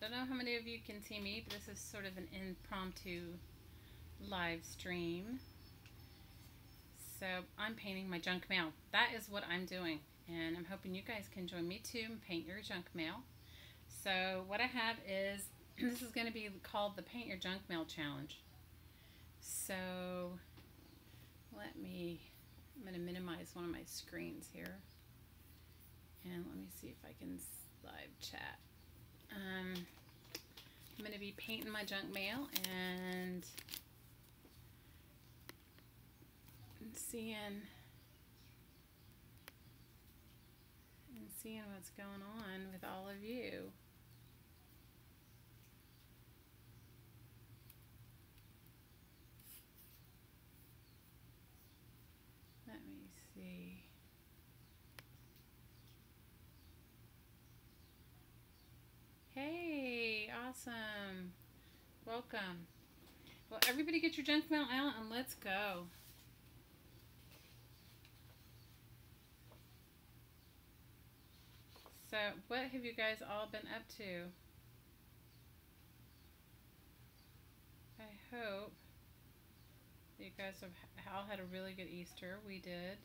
don't know how many of you can see me, but this is sort of an impromptu live stream. So I'm painting my junk mail. That is what I'm doing. And I'm hoping you guys can join me too and paint your junk mail. So what I have is, this is going to be called the Paint Your Junk Mail Challenge. So let me, I'm going to minimize one of my screens here. And let me see if I can live chat. Um, I'm going to be painting my junk mail and seeing and seeing what's going on with all of you. Let me see. Hey, awesome. Welcome. Well, everybody get your junk mail out and let's go. So, what have you guys all been up to? I hope you guys have all had a really good Easter. We did.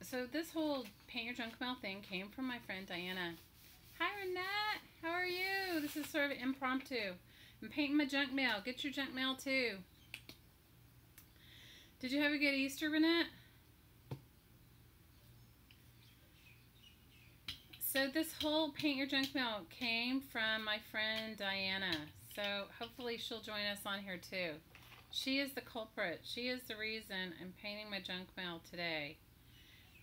So, this whole paint your junk mail thing came from my friend Diana. Hi, Renette. How are you? This is sort of impromptu. I'm painting my junk mail. Get your junk mail too. Did you have a good Easter, Renette? So this whole paint your junk mail came from my friend Diana. So hopefully she'll join us on here too. She is the culprit. She is the reason I'm painting my junk mail today.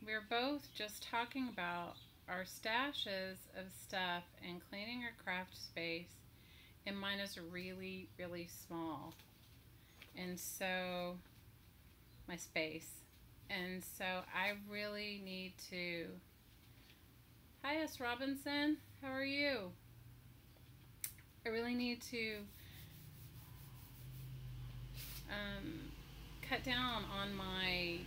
We're both just talking about our stashes of stuff and cleaning our craft space and mine is really really small. And so my space. And so I really need to hi S. Robinson. How are you? I really need to um, cut down on my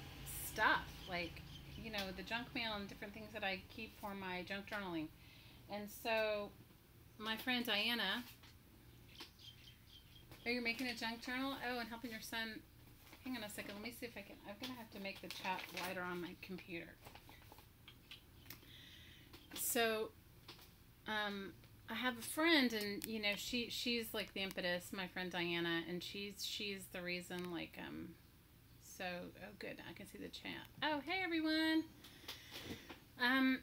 stuff like you know, the junk mail and different things that I keep for my junk journaling. And so my friend Diana, are you making a junk journal? Oh, and helping your son. Hang on a second. Let me see if I can. I'm going to have to make the chat wider on my computer. So, um, I have a friend, and you know, she she's like the impetus. My friend Diana, and she's she's the reason. Like, um, so, oh good, I can see the chat. Oh, hey everyone. Um,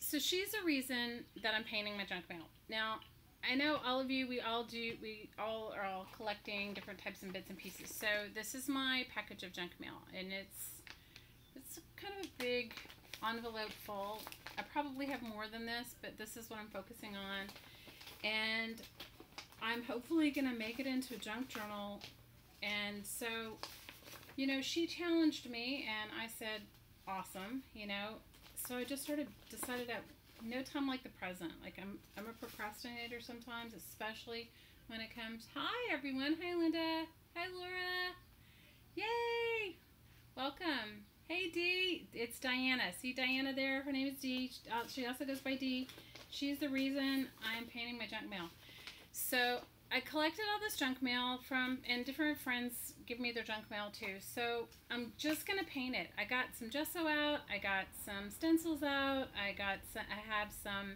so she's the reason that I'm painting my junk mail. Now, I know all of you, we all do, we all are all collecting different types and bits and pieces. So this is my package of junk mail, and it's, it's kind of a big envelope full. I probably have more than this, but this is what I'm focusing on. And I'm hopefully going to make it into a junk journal. And so you know, she challenged me and I said, awesome, you know. So I just started, decided at no time like the present. Like I'm, I'm a procrastinator sometimes, especially when it comes, hi everyone. Hi Linda. Hi Laura. Yay. Welcome. Hey Dee, it's Diana. See Diana there? Her name is Dee. Uh, she also goes by Dee. She's the reason I'm painting my junk mail. So I collected all this junk mail from, and different friends give me their junk mail too. So I'm just gonna paint it. I got some gesso out. I got some stencils out. I got some, I have some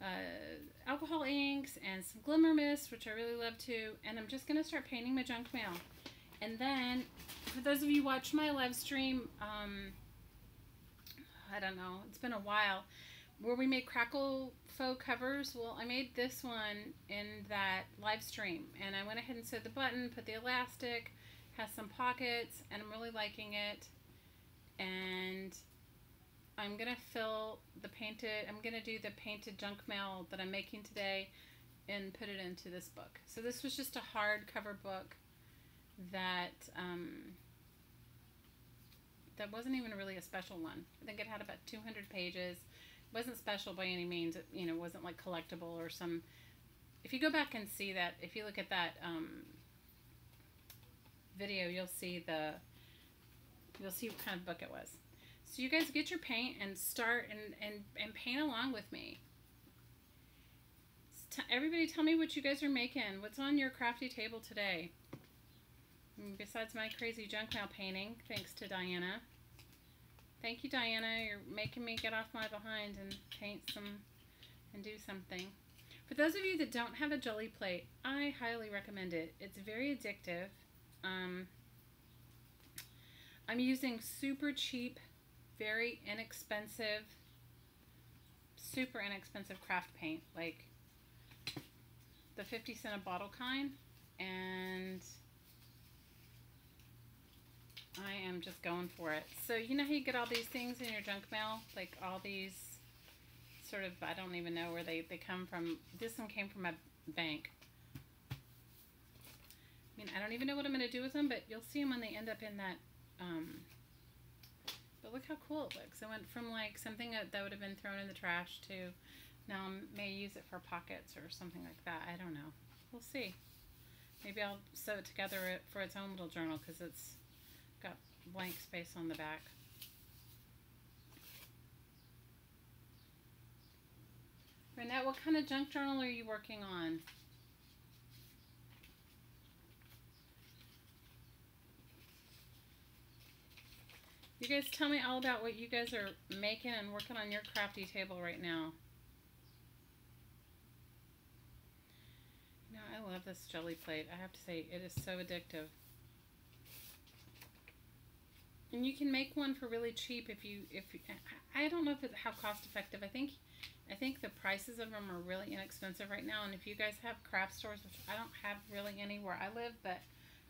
uh, alcohol inks and some glimmer mist, which I really love too. And I'm just gonna start painting my junk mail. And then, for those of you watch my live stream, um, I don't know, it's been a while where we made crackle faux covers well I made this one in that live stream and I went ahead and sewed the button put the elastic has some pockets and I'm really liking it and I'm gonna fill the painted I'm gonna do the painted junk mail that I'm making today and put it into this book so this was just a hardcover book that um, that wasn't even really a special one I think it had about 200 pages It wasn't special by any means. It, you know, wasn't like collectible or some. If you go back and see that, if you look at that um, video, you'll see the. You'll see what kind of book it was. So you guys get your paint and start and and and paint along with me. everybody tell me what you guys are making. What's on your crafty table today? Mm, Besides my crazy junk mail painting, thanks to Diana. Thank you, Diana. You're making me get off my behind and paint some and do something. For those of you that don't have a jelly plate, I highly recommend it. It's very addictive. Um, I'm using super cheap, very inexpensive, super inexpensive craft paint, like the 50 cent a bottle kind. And I am just going for it. So you know how you get all these things in your junk mail? Like all these sort of, I don't even know where they, they come from. This one came from a bank. I mean, I don't even know what I'm going to do with them, but you'll see them when they end up in that, um, but look how cool it looks. It went from like something that, that would have been thrown in the trash to now I may use it for pockets or something like that. I don't know. We'll see. Maybe I'll sew it together for its own little journal because it's got blank space on the back. Renette, what kind of junk journal are you working on? You guys tell me all about what you guys are making and working on your crafty table right now. Know, I love this jelly plate. I have to say, it is so addictive. And you can make one for really cheap if you if I don't know if it, how cost effective. I think I think the prices of them are really inexpensive right now. And if you guys have craft stores, which I don't have really any where I live, but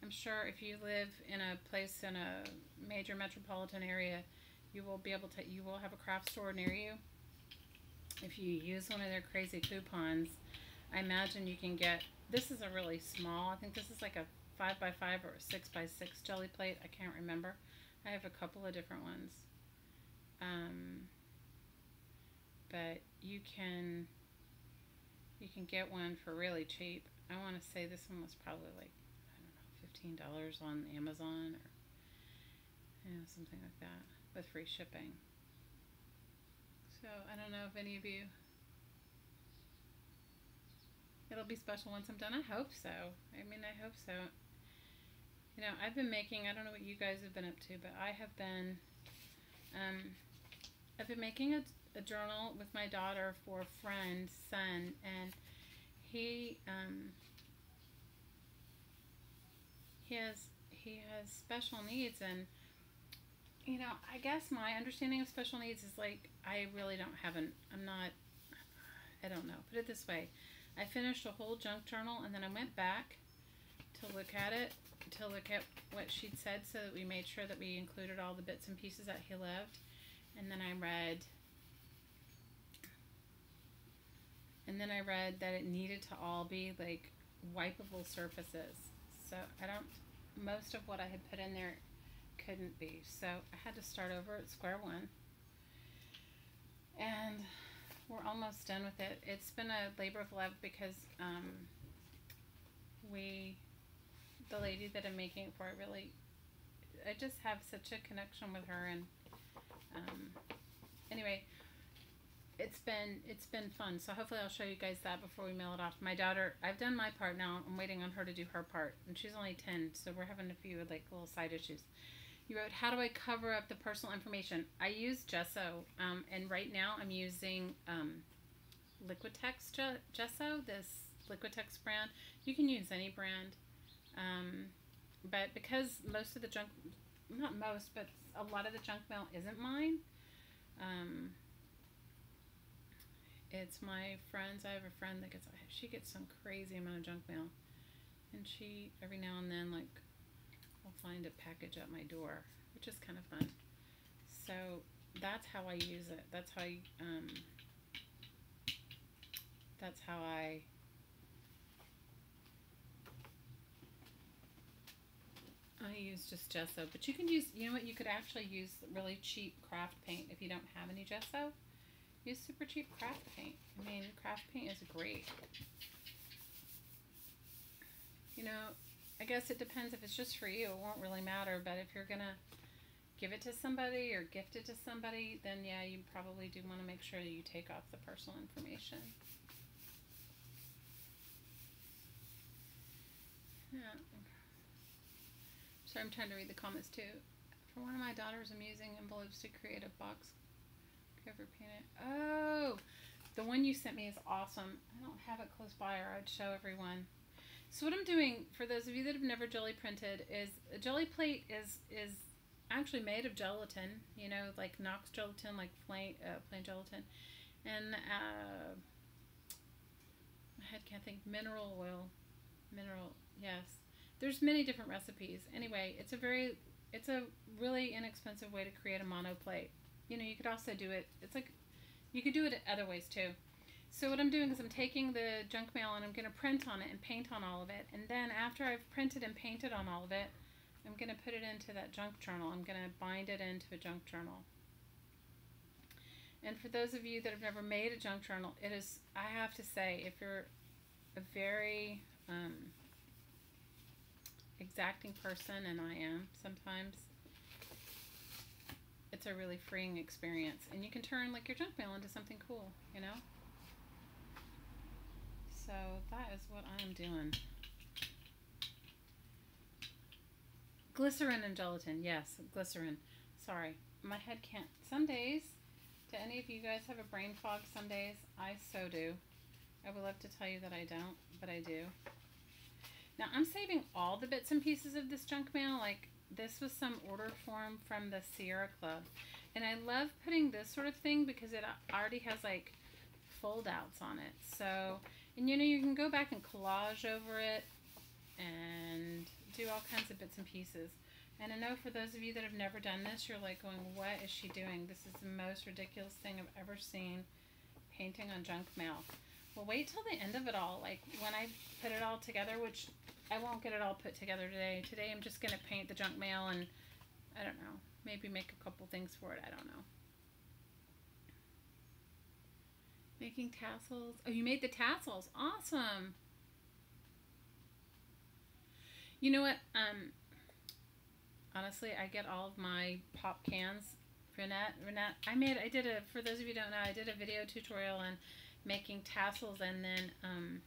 I'm sure if you live in a place in a major metropolitan area, you will be able to you will have a craft store near you. If you use one of their crazy coupons, I imagine you can get. This is a really small. I think this is like a five by five or a six by six jelly plate. I can't remember I have a couple of different ones. Um, but you can you can get one for really cheap. I want to say this one was probably like I don't know, fifteen dollars on Amazon or you know something like that with free shipping. So I don't know if any of you. It'll be special once I'm done. I hope so. I mean, I hope so. You know, I've been making, I don't know what you guys have been up to, but I have been, um, I've been making a, a journal with my daughter for a friend's son, and he, um, he has, he has special needs, and, you know, I guess my understanding of special needs is like, I really don't have an, I'm not, I don't know, put it this way. I finished a whole junk journal, and then I went back to look at it to look at what she'd said so that we made sure that we included all the bits and pieces that he loved. And then I read and then I read that it needed to all be like wipeable surfaces. So I don't most of what I had put in there couldn't be. So I had to start over at square one. And we're almost done with it. It's been a labor of love because um, we the lady that I'm making it for, I really, I just have such a connection with her, and um, anyway, it's been it's been fun. So hopefully I'll show you guys that before we mail it off. My daughter, I've done my part now. I'm waiting on her to do her part, and she's only ten, so we're having a few like little side issues. You wrote, "How do I cover up the personal information?" I use gesso, um, and right now I'm using um, Liquitex gesso. This Liquitex brand. You can use any brand. Um, but because most of the junk, not most, but a lot of the junk mail isn't mine, um, it's my friends. I have a friend that gets, she gets some crazy amount of junk mail. And she, every now and then, like, will find a package at my door, which is kind of fun. So that's how I use it. That's how I, um, that's how I I use just gesso, but you can use, you know what, you could actually use really cheap craft paint if you don't have any gesso. Use super cheap craft paint. I mean, craft paint is great. You know, I guess it depends if it's just for you, it won't really matter, but if you're going to give it to somebody or gift it to somebody, then yeah, you probably do want to make sure that you take off the personal information. Yeah. Sorry, I'm trying to read the comments too. For one of my daughters, I'm using envelopes to create a box cover painted. Oh, the one you sent me is awesome. I don't have it close by, or I'd show everyone. So what I'm doing, for those of you that have never jelly printed, is a jelly plate is is actually made of gelatin. You know, like Knox gelatin, like plain uh, plain gelatin, and uh, my head can't think mineral oil, mineral yes. There's many different recipes. Anyway, it's a very it's a really inexpensive way to create a mono plate. You know, you could also do it. It's like you could do it other ways too. So what I'm doing is I'm taking the junk mail and I'm going to print on it and paint on all of it. And then after I've printed and painted on all of it, I'm going to put it into that junk journal. I'm going to bind it into a junk journal. And for those of you that have never made a junk journal, it is, I have to say, if you're a very um, exacting person, and I am sometimes, it's a really freeing experience. And you can turn like your junk mail into something cool, you know? So that is what I'm doing. Glycerin and gelatin. Yes, glycerin. Sorry, my head can't. Some days, do any of you guys have a brain fog some days? I so do. I would love to tell you that I don't, but I do. Now I'm saving all the bits and pieces of this junk mail. Like this was some order form from the Sierra Club. And I love putting this sort of thing because it already has like fold outs on it. So, and you know, you can go back and collage over it and do all kinds of bits and pieces. And I know for those of you that have never done this, you're like going, what is she doing? This is the most ridiculous thing I've ever seen painting on junk mail. Well, wait till the end of it all. Like when I put it all together, which I won't get it all put together today. Today I'm just going to paint the junk mail and I don't know, maybe make a couple things for it. I don't know. Making tassels. Oh, you made the tassels. Awesome. You know what? Um, honestly, I get all of my pop cans. Renette, Renette, I made, I did a, for those of you don't know, I did a video tutorial on making tassels and then um,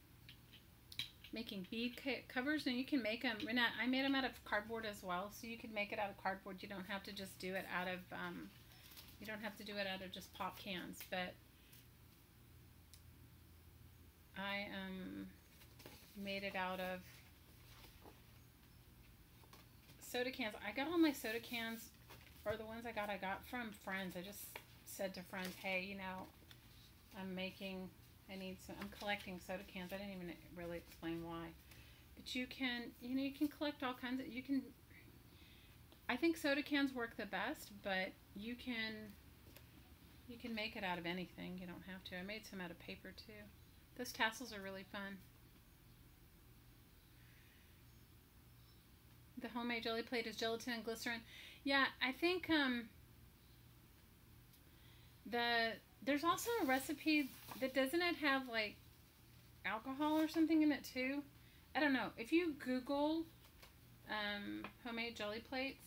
making bead covers. And you can make them, Renette, I made them out of cardboard as well. So you can make it out of cardboard. You don't have to just do it out of, um, you don't have to do it out of just pop cans. But I um, made it out of soda cans. I got all my soda cans, or the ones I got, I got from friends. I just said to friends, hey, you know, I'm making, I need some, I'm collecting soda cans. I didn't even really explain why. But you can, you know, you can collect all kinds of, you can, I think soda cans work the best, but you can, you can make it out of anything. You don't have to. I made some out of paper too. Those tassels are really fun. the homemade jelly plate is gelatin and glycerin. Yeah, I think um, the there's also a recipe that doesn't it have like alcohol or something in it too? I don't know. If you Google um, homemade jelly plates,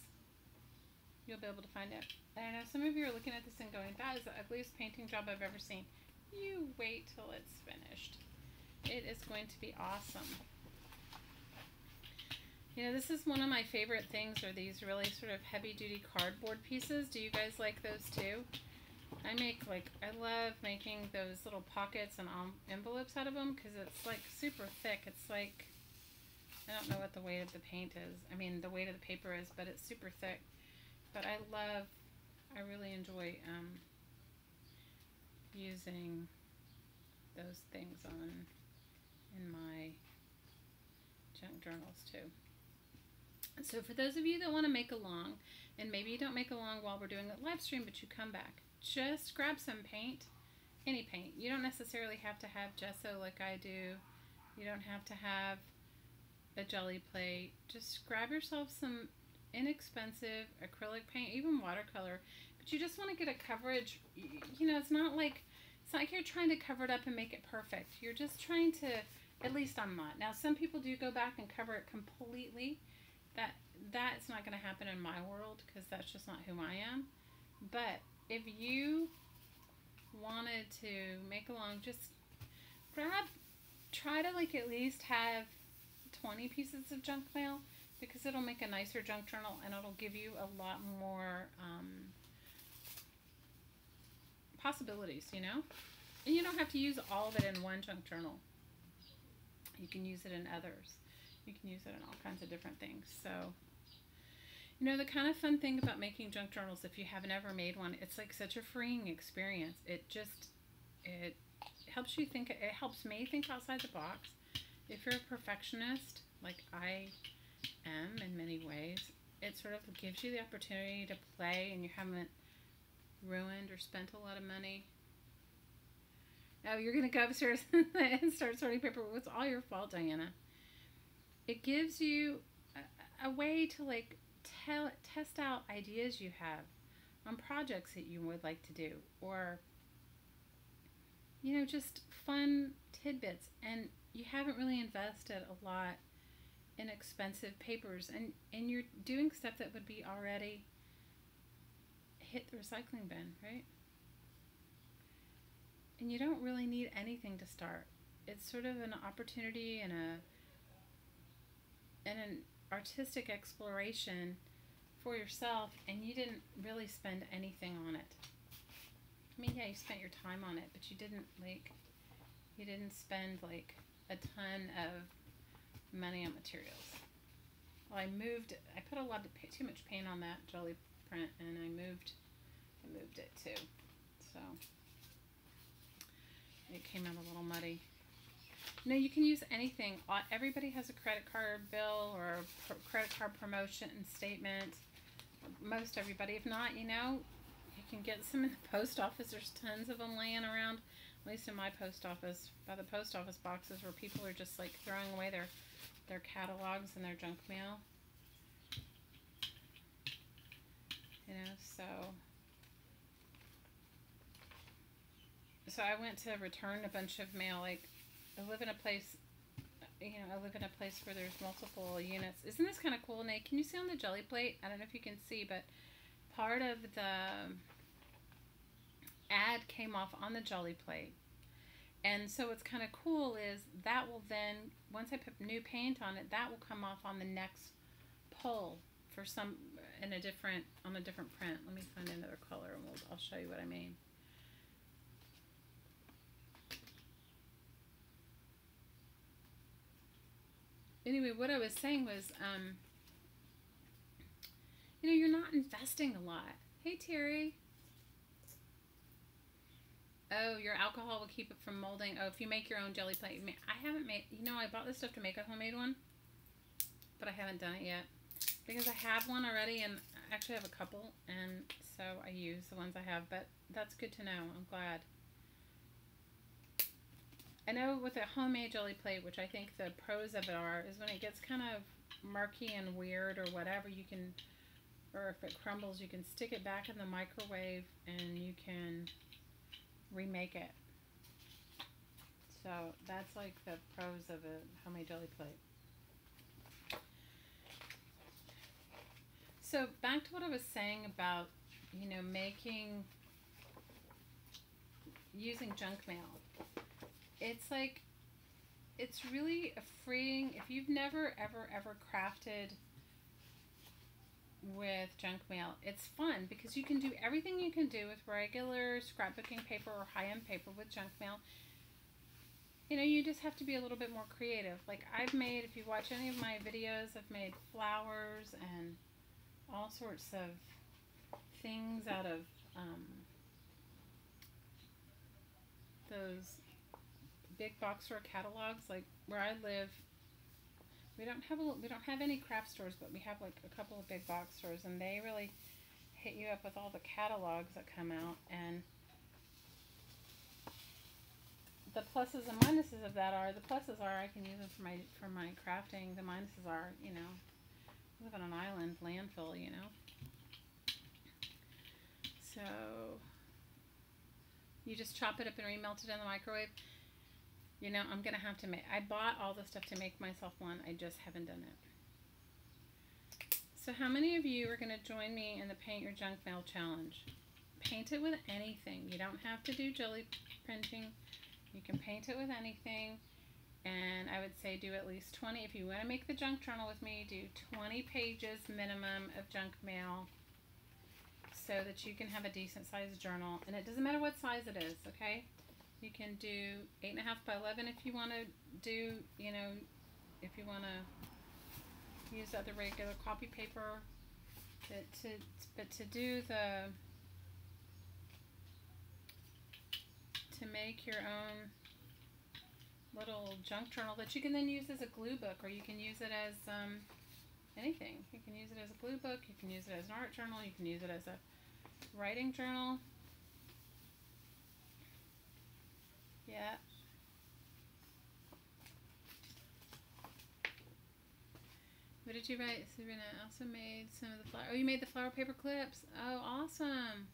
you'll be able to find it. I know some of you are looking at this and going, that is the ugliest painting job I've ever seen. You wait till it's finished. It is going to be awesome. You know, this is one of my favorite things are these really sort of heavy duty cardboard pieces. Do you guys like those too? I make like, I love making those little pockets and envelopes out of them because it's like super thick. It's like, I don't know what the weight of the paint is. I mean, the weight of the paper is, but it's super thick. But I love, I really enjoy um, using those things on in my junk journals too. So for those of you that want to make along, and maybe you don't make along while we're doing a live stream, but you come back, just grab some paint, any paint. You don't necessarily have to have gesso like I do. You don't have to have a jelly plate. Just grab yourself some inexpensive acrylic paint, even watercolor. But you just want to get a coverage. You know, it's not like it's not like you're trying to cover it up and make it perfect. You're just trying to, at least I'm not. Now, some people do go back and cover it completely that that's not going to happen in my world because that's just not who I am. But if you wanted to make along, just grab, try to like at least have 20 pieces of junk mail because it'll make a nicer junk journal and it'll give you a lot more um, possibilities, you know? And you don't have to use all of it in one junk journal. You can use it in others. You can use it in all kinds of different things. So, you know, the kind of fun thing about making junk journals, if you haven't ever made one, it's like such a freeing experience. It just, it helps you think, it helps me think outside the box. If you're a perfectionist, like I am in many ways, it sort of gives you the opportunity to play and you haven't ruined or spent a lot of money. Oh, you're going to go upstairs and start sorting paper. It's all your fault, Diana. It gives you a, a way to like tell, test out ideas you have on projects that you would like to do or you know just fun tidbits. And you haven't really invested a lot in expensive papers and and you're doing stuff that would be already hit the recycling bin right? And you don't really need anything to start. It's sort of an opportunity and a and an artistic exploration for yourself and you didn't really spend anything on it I mean yeah you spent your time on it but you didn't like you didn't spend like a ton of money on materials. Well, I moved. I put a lot of too much paint on that jelly print, and I moved. I moved it too, so it came out a little muddy. No, you can use anything. Uh, everybody has a credit card bill or a credit card promotion and statement. Most everybody. If not, you know, you can get some in the post office. There's tons of them laying around at least in my post office, by the post office boxes where people are just like throwing away their their catalogs and their junk mail. You know, so so I went to return a bunch of mail. Like I live in a place, you know, I live in a place where there's multiple units. Isn't this kind of cool, Nate? Can you see on the jelly plate? I don't know if you can see, but part of the ad came off on the jelly plate. And so what's kind of cool is that will then, once I put new paint on it, that will come off on the next pull for some, in a different, on a different print. Let me find another color and we'll, I'll show you what I mean. Anyway, what I was saying was, um, you know, you're not investing a lot. Hey, Terry. Oh, your alcohol will keep it from molding. Oh, if you make your own jelly plate. I haven't made, you know, I bought this stuff to make a homemade one, but I haven't done it yet. Because I have one already, and I actually have a couple, and so I use the ones I have, but that's good to know. I'm glad. I know with a homemade jelly plate, which I think the pros of it are, is when it gets kind of murky and weird or whatever, you can, or if it crumbles, you can stick it back in the microwave and you can remake it. So that's like the pros of a homemade jelly plate. So back to what I was saying about, you know, making, using junk mail. It's like, it's really a freeing, if you've never, ever, ever crafted with junk mail. It's fun because you can do everything you can do with regular scrapbooking paper or high-end paper with junk mail. You know, you just have to be a little bit more creative. Like I've made, if you watch any of my videos, I've made flowers and all sorts of things out of um, those big box store catalogs. Like where I live, we don't have a, we don't have any craft stores, but we have like a couple of big box stores, and they really hit you up with all the catalogs that come out. And the pluses and minuses of that are the pluses are I can use them for my for my crafting. The minuses are you know I live on an island landfill, you know. So you just chop it up and remelt it in the microwave. You know, I'm going to have to make, I bought all the stuff to make myself one. I just haven't done it. So how many of you are going to join me in the Paint Your Junk Mail Challenge? Paint it with anything. You don't have to do jelly printing. You can paint it with anything. And I would say do at least 20. If you want to make the junk journal with me, do 20 pages minimum of junk mail so that you can have a decent sized journal. And it doesn't matter what size it is, okay? You can do 8.5 by 11 if you want to do, you know, if you want to use other regular copy paper. But to, but to do the, to make your own little junk journal that you can then use as a glue book or you can use it as um, anything. You can use it as a glue book, you can use it as an art journal, you can use it as a writing journal. Yeah. What did you write, Sabrina? I also made some of the flower. Oh, you made the flower paper clips. Oh, awesome.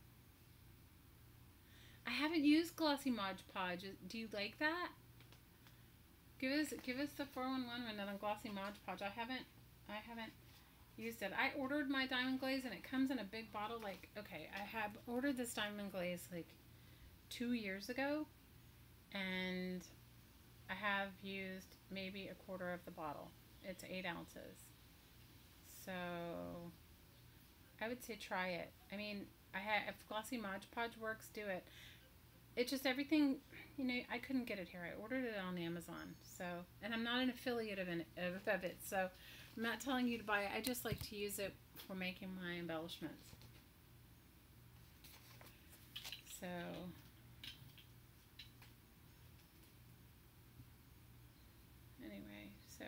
I haven't used Glossy Mod Podge. Do you like that? Give us give us the 411 rundown on Glossy Mod Podge. I haven't I haven't used it. I ordered my diamond glaze and it comes in a big bottle. Like, okay, I have ordered this diamond glaze like two years ago and I have used maybe a quarter of the bottle. It's eight ounces. So I would say try it. I mean, I had if Glossy Mod Podge works, do it. It's just everything, you know. I couldn't get it here. I ordered it on Amazon. So, and I'm not an affiliate of, an, of it. So, I'm not telling you to buy it. I just like to use it for making my embellishments. So, anyway, so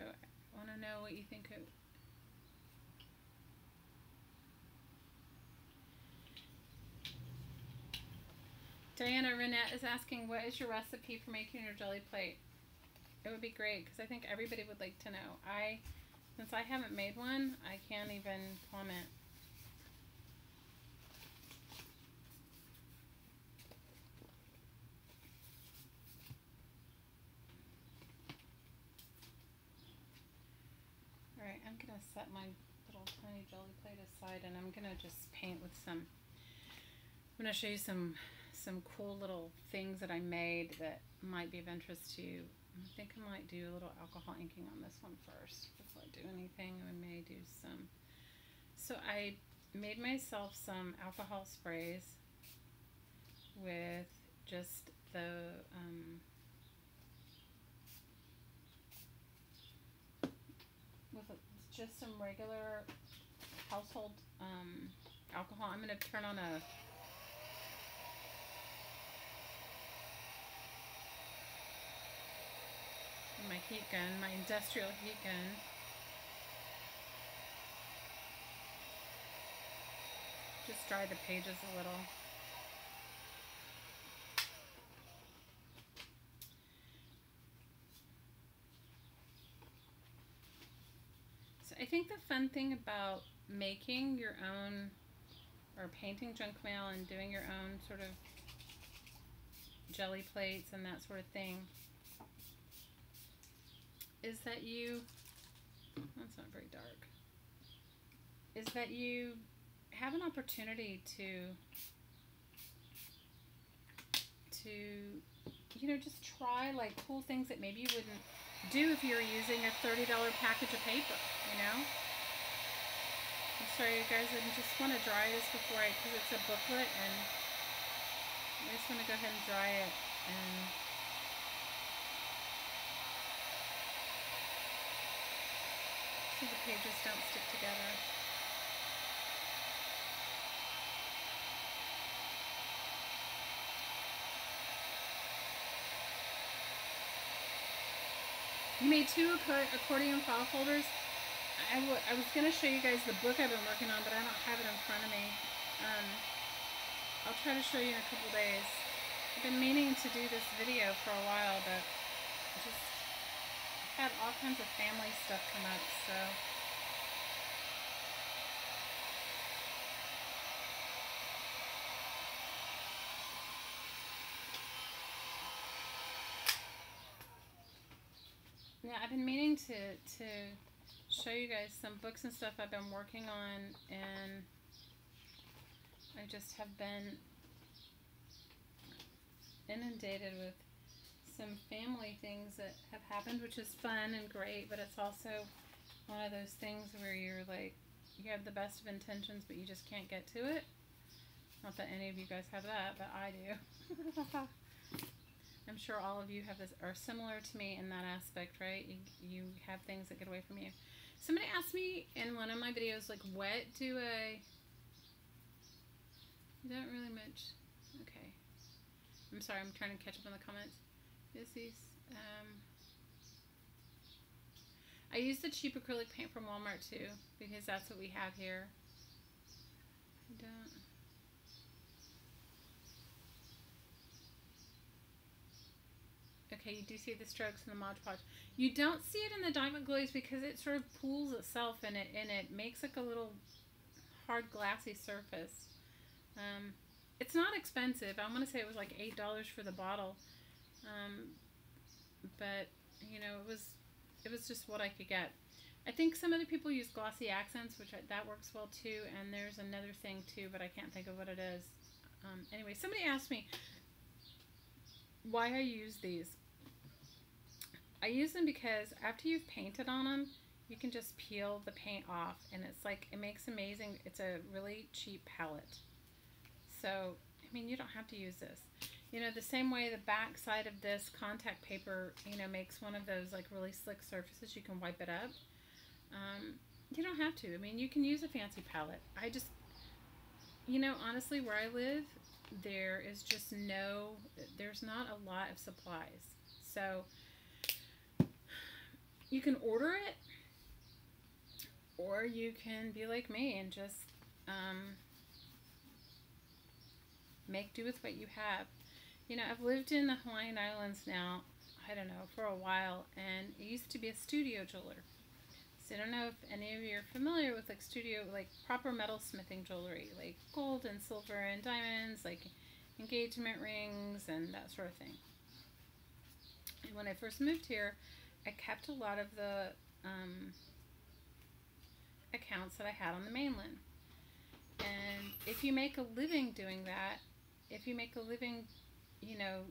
Know what you think of. Diana Renette is asking, what is your recipe for making your jelly plate? It would be great because I think everybody would like to know. I since I haven't made one, I can't even comment. Alright, I'm going to set my little tiny jelly plate aside and I'm going to just paint with some, I'm to show you some some cool little things that I made that might be of interest to you. I think I might do a little alcohol inking on this one first before I do anything. I may do some. So I made myself some alcohol sprays with just the um, with just some regular household um, alcohol. I'm going to turn on a my heat gun, my industrial heat gun. Just dry the pages a little. So I think the fun thing about making your own or painting junk mail and doing your own sort of jelly plates and that sort of thing is that you that's not very dark is that you have an opportunity to to you know just try like cool things that maybe you wouldn't do if you were using a $30 package of paper you know sorry you guys I just want to dry this before I because it's a booklet and I just want to go ahead and dry it and so the pages don't stick together You made two accordion file folders. I, I was going to show you guys the book I've been working on, but I don't have it in front of me. Um, I'll try to show you in a couple days. I've been meaning to do this video for a while, but I just had all kinds of family stuff come up, so... Yeah, I've been meaning to to show you guys some books and stuff I've been working on, and I just have been inundated with some family things that have happened, which is fun and great, but it's also one of those things where you're like, you have the best of intentions, but you just can't get to it. Not that any of you guys have that, but I do. I'm sure all of you have this are similar to me in that aspect, right? You, you have things that get away from you. Somebody asked me in one of my videos, like, what do I? Don't really much. Okay. I'm sorry. I'm trying to catch up on the comments. This is. Um, I use the cheap acrylic paint from Walmart too because that's what we have here. I don't. Okay, you do see the strokes in the Mod Podge. You don't see it in the Diamond Glaze because it sort of pools itself in it and it makes like a little hard glassy surface. Um, it's not expensive. I want to say it was like $8 for the bottle. Um, but, you know, it was it was just what I could get. I think some other people use glossy accents, which I, that works well too. And there's another thing too, but I can't think of what it is. Um, anyway, somebody asked me why I use these. I use them because after you've painted on them, you can just peel the paint off and it's like, it makes amazing, it's a really cheap palette. So, I mean, you don't have to use this. You know, the same way the back side of this contact paper, you know, makes one of those like really slick surfaces, you can wipe it up. Um, you don't have to. I mean, you can use a fancy palette. I just, you know, honestly, where I live, there is just no, there's not a lot of supplies. So you can order it or you can be like me and just um, make do with what you have. You know, I've lived in the Hawaiian Islands now, I don't know, for a while, and it used to be a studio jeweler. So I don't know if any of you are familiar with like studio, like proper metal smithing jewelry, like gold and silver and diamonds, like engagement rings and that sort of thing. And when I first moved here, I kept a lot of the um, accounts that I had on the mainland. And if you make a living doing that, if you make a living, you know,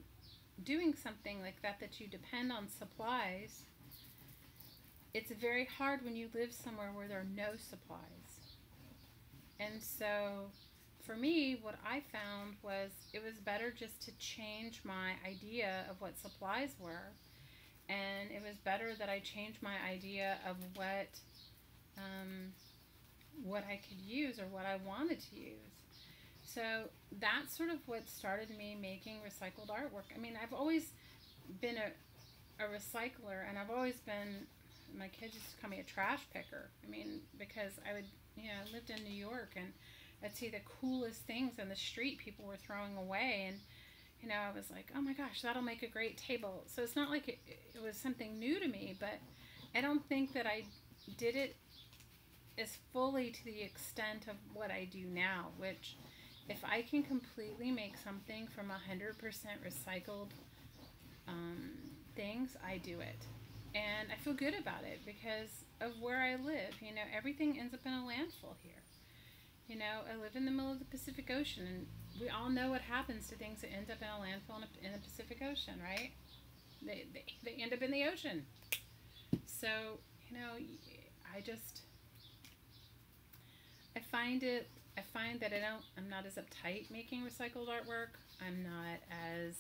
doing something like that, that you depend on supplies, it's very hard when you live somewhere where there are no supplies. And so for me, what I found was it was better just to change my idea of what supplies were. And it was better that I changed my idea of what um, what I could use or what I wanted to use. So that's sort of what started me making recycled artwork. I mean, I've always been a, a recycler and I've always been my kids used to call me a trash picker. I mean, because I would, you know, I lived in New York and I'd see the coolest things on the street people were throwing away. And, you know, I was like, oh my gosh, that'll make a great table. So it's not like it, it was something new to me, but I don't think that I did it as fully to the extent of what I do now, which if I can completely make something from 100% recycled um, things, I do it and I feel good about it because of where I live. You know, everything ends up in a landfill here. You know, I live in the middle of the Pacific Ocean, and we all know what happens to things that end up in a landfill in, a, in the Pacific Ocean, right? They, they, they end up in the ocean. So, you know, I just, I find it, I find that I don't, I'm not as uptight making recycled artwork. I'm not as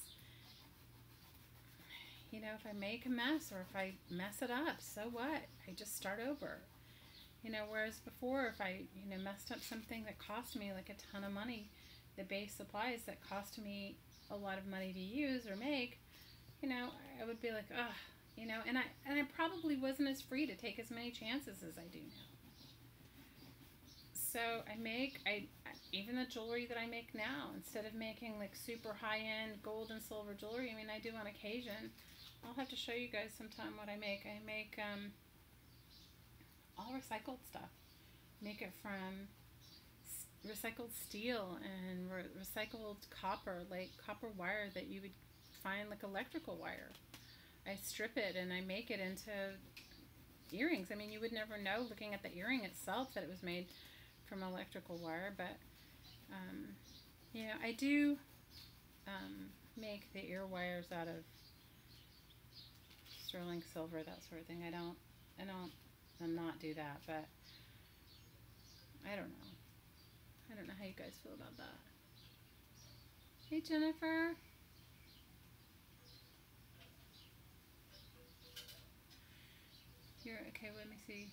you know, if I make a mess or if I mess it up, so what? I just start over. You know, whereas before, if I, you know, messed up something that cost me like a ton of money, the base supplies that cost me a lot of money to use or make, you know, I would be like, ugh, you know, and I and I probably wasn't as free to take as many chances as I do now. So I make I even the jewelry that I make now instead of making like super high end gold and silver jewelry. I mean, I do on occasion. I'll have to show you guys sometime what I make. I make um, all recycled stuff. Make it from recycled steel and re recycled copper, like copper wire that you would find like electrical wire. I strip it and I make it into earrings. I mean, you would never know looking at the earring itself that it was made from electrical wire, but um, you know, I do um, make the ear wires out of sterling silver, that sort of thing. I don't, I don't, I'm not do that, but I don't know. I don't know how you guys feel about that. Hey, Jennifer. You're okay, let me see.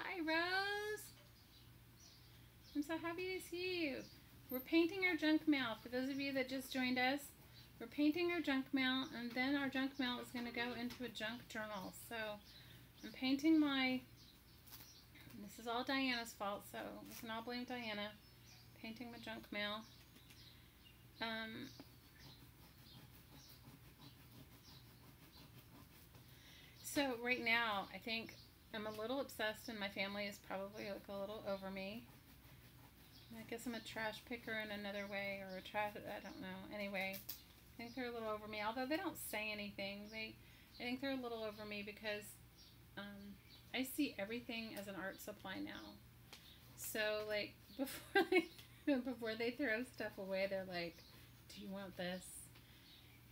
Hi, Rose. I'm so happy to see you. We're painting our junk mail. For those of you that just joined us, we're painting our junk mail, and then our junk mail is going to go into a junk journal. So I'm painting my, this is all Diana's fault, so we can all blame Diana. Painting my junk mail. Um, so right now, I think I'm a little obsessed, and my family is probably like a little over me. I guess I'm a trash picker in another way, or a trash. I don't know. Anyway, I think they're a little over me. Although they don't say anything, they, I think they're a little over me because um, I see everything as an art supply now. So like before they before they throw stuff away, they're like, "Do you want this?"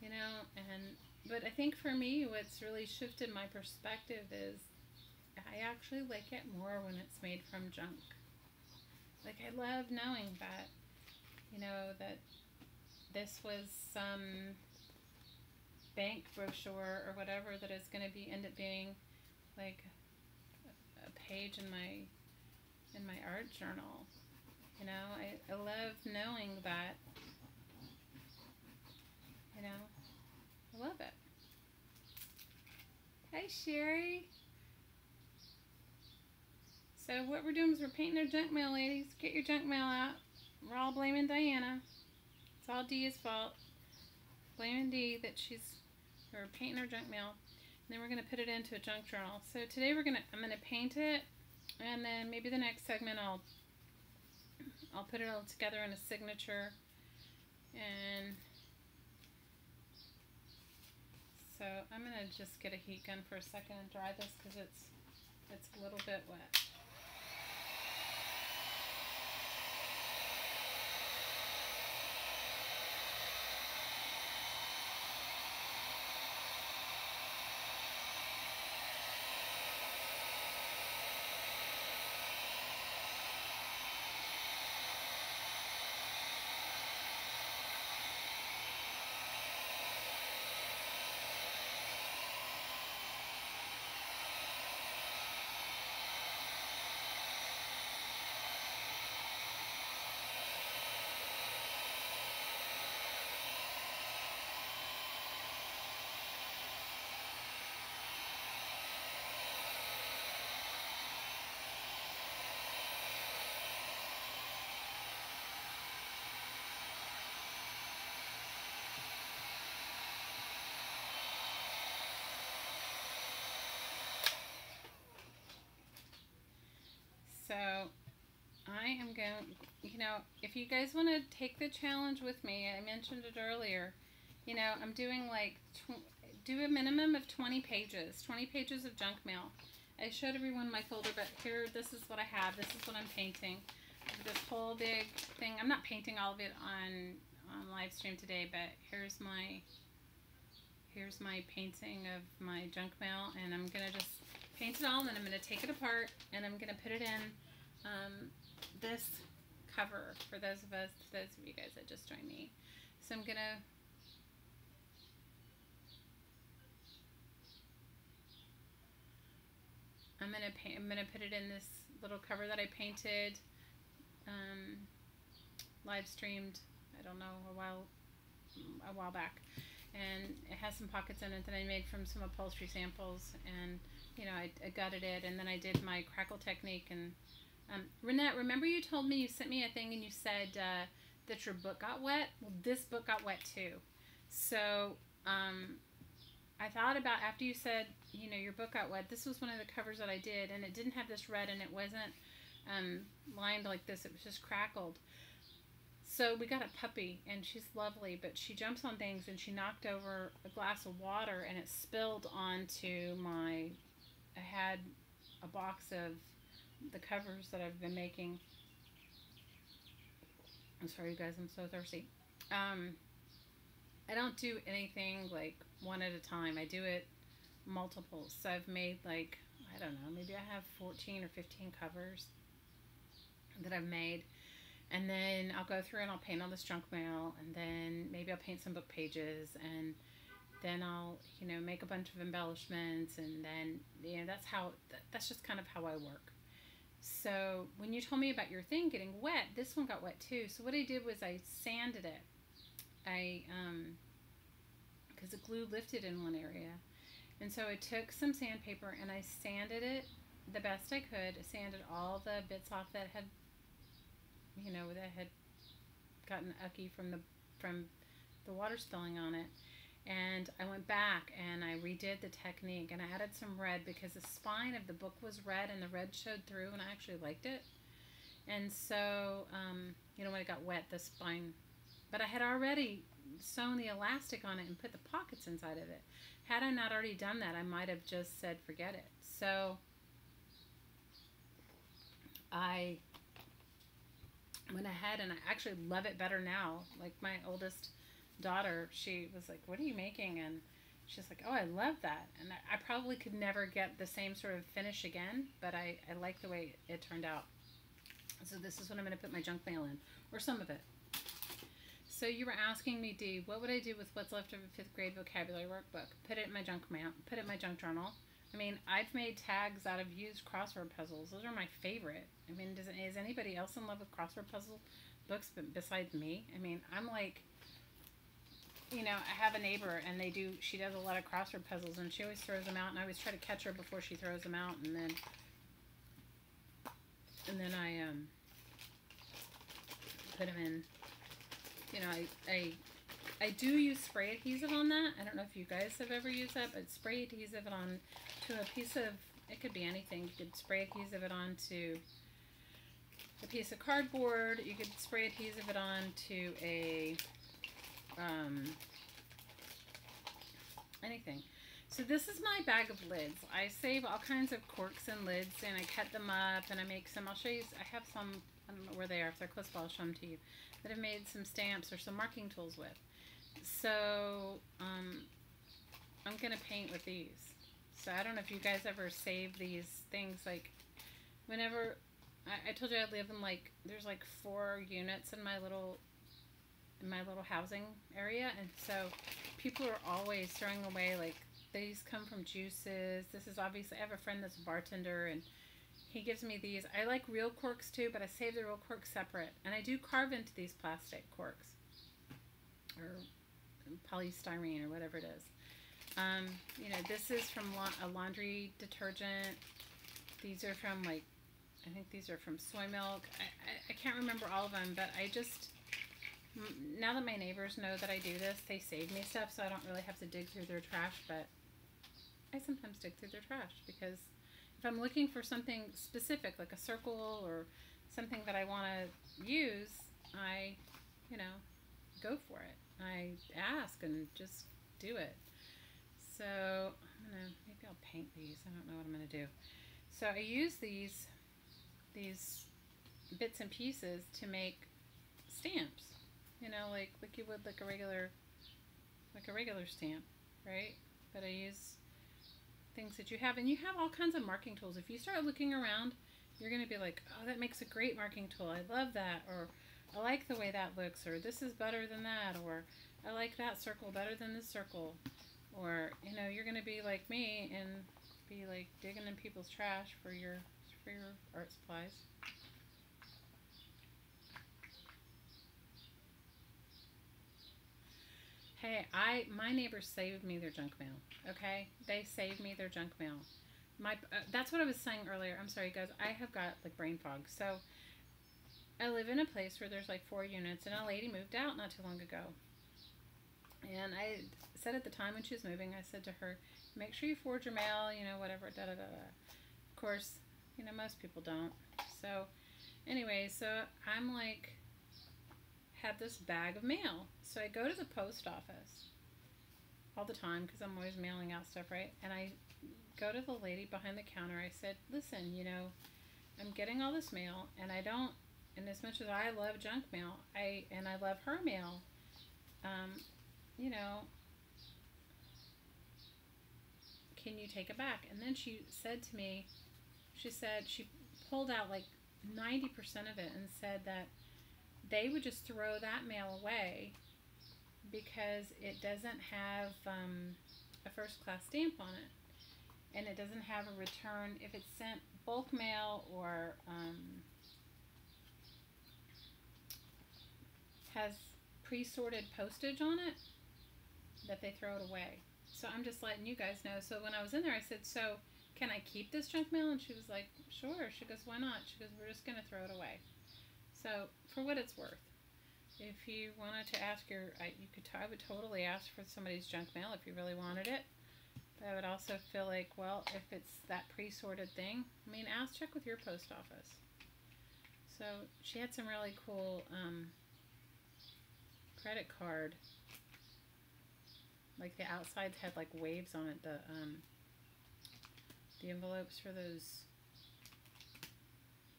You know, and but I think for me, what's really shifted my perspective is I actually like it more when it's made from junk. Like I love knowing that, you know, that this was some bank brochure or whatever that is going to be end up being like page in my in my art journal. You know, I, I love knowing that. You know, I love it. Hi, Sherry. So what we're doing is we're painting our junk mail, ladies. Get your junk mail out. We're all blaming Diana. It's all Dee's fault. Blaming Dee that she's we're painting our junk mail. And then we're gonna put it into a junk journal. So today we're gonna I'm gonna paint it and then maybe the next segment I'll I'll put it all together in a signature and so I'm gonna just get a heat gun for a second and dry this because it's it's a little bit wet. So I am going, you know, if you guys want to take the challenge with me, I mentioned it earlier, you know, I'm doing like, do a minimum of 20 pages, 20 pages of junk mail. I showed everyone my folder, but here, this is what I have. This is what I'm painting. This whole big thing. I'm not painting all of it on on live stream today, but here's my here's my painting of my junk mail, and I'm gonna just paint it all, and then I'm going to take it apart, and I'm going to put it in um, this cover for those of us, those of you guys that just joined me. So I'm going to I'm gonna paint, I'm gonna put it in this little cover that I painted, um, live streamed. I don't know a while a while back, and it has some pockets in it that I made from some upholstery samples and you know, I, I gutted it, and then I did my crackle technique. And um, Renette, remember you told me you sent me a thing and you said uh, that your book got wet. Well, this book got wet too. So um, I thought about after you said, you know, your book got wet. This was one of the covers that I did, and it didn't have this red, and it wasn't um, lined like this. It was just crackled. So we got a puppy, and she's lovely, but she jumps on things, and she knocked over a glass of water, and it spilled onto my I had a box of the covers that I've been making. I'm sorry, you guys, I'm so thirsty. Um, I don't do anything like one at a time. I do it multiples. So I've made like I don't know, maybe I have 14 or 15 covers that I've made. And then I'll go through and I'll paint all this junk mail and then maybe I'll paint some book pages and then I'll, you know, make a bunch of embellishments and then, you know, that's how, that's just kind of how I work. So when you told me about your thing getting wet, this one got wet too. So what I did was I sanded it. I, um, because the glue lifted in one area. And so I took some sandpaper and I sanded it the best I could. Sanded all the bits off that had, you know, that had gotten ucky from the from the water spilling on it. And I went back and I redid the technique and I added some red because the spine of the book was red and the red showed through and I actually liked it. And so, um, you know, when it got wet, the spine, but I had already sewn the elastic on it and put the pockets inside of it. Had I not already done that, I might have just said, forget it. So I went ahead and I actually love it better now. Like my oldest daughter, she was like, What are you making? And she's like, Oh, I love that. And I, I probably could never get the same sort of finish again, but I, I like the way it turned out. So this is what I'm going to put my junk mail in, or some of it. So you were asking me, Dee, what would I do with what's left of a fifth grade vocabulary workbook? Put it in my junk mail. Put it in my junk journal. I mean, I've made tags out of used crossword puzzles. Those are my favorite. I mean, does is anybody else in love with crossword puzzle books besides me? I mean, I'm like, you know, I have a neighbor and they do. She does a lot of crossword puzzles and she always throws them out, and I always try to catch her before she throws them out, and then, and then I um put them in. You know, I I I do use spray adhesive on that. I don't know if you guys have ever used that, but spray adhesive it on to a piece of, it could be anything. You could spray adhesive it onto a piece of cardboard. You could spray adhesive it onto a, um, anything. So this is my bag of lids. I save all kinds of corks and lids and I cut them up and I make some, I'll show you, I have some, I don't know where they are, if they're close by I'll show them to you, that I've made some stamps or some marking tools with. So, um, I'm going to paint with these. So I don't know if you guys ever save these things, like, whenever, I, I told you I live in, like, there's, like, four units in my little, in my little housing area, and so people are always throwing away, like, these come from juices. This is obviously, I have a friend that's a bartender, and he gives me these. I like real corks too, but I save the real corks separate. And I do carve into these plastic corks. Or polystyrene or whatever it is. Um, you know, this is from la a laundry detergent. These are from like, I think these are from soy milk. I, I, I can't remember all of them, but I just, Mm, now that my neighbors know that I do this, they save me stuff so I don't really have to dig through their trash, but I sometimes dig through their trash because if I'm looking for something specific, like a circle or something that I want to use, I, you know, go for it. I ask and just do it. So I'm gonna maybe I'll paint these. I don't know what I'm gonna do. So I use these these bits and pieces to make stamps. You know, like like you would like a regular like a regular stamp, right? But I use things that you have and you have all kinds of marking tools. If you start looking around, you're gonna be like, oh that makes a great marking tool. I love that or I like the way that looks, or this is better than that, or I like that circle better than this circle. Or, you know, you're going to be like me and be like digging in people's trash for your, for your art supplies. Hey, I my neighbors saved me their junk mail. Okay, they saved me their junk mail. My uh, that's what I was saying earlier. I'm sorry, guys. I have got like brain fog. So I live in a place where there's like four units, and a lady moved out not too long ago. And I said at the time when she was moving, I said to her, make sure you forward your mail, you know, whatever, da da da da. Of course, you know, most people don't. So, anyway, so I'm like, had this bag of mail. So I go to the post office all the time because I'm always mailing out stuff, right? And I go to the lady behind the counter. I said, listen, you know, I'm getting all this mail and I don't and as much as I love junk mail, I and I love her mail, um, you know, can you take it back? And then she said to me, she said she pulled out like 90% of it and said that they would just throw that mail away because it doesn't have um, a first class stamp on it. And it doesn't have a return if it's sent bulk mail or um, has pre-sorted postage on it that they throw it away. So i'm just letting you guys know. So when i was in there i said so can i keep this junk mail? And she was like sure. She goes why not? She goes we're just going to throw it away so for what it's worth if you wanted to ask your I, you could I would totally ask for somebody's junk mail if you really wanted it but I would also feel like, well, if it's that pre-sorted thing, I mean, ask check with your post office. So she had some really cool um, credit card. Like the outsides had like waves on it. The um, the envelopes for those.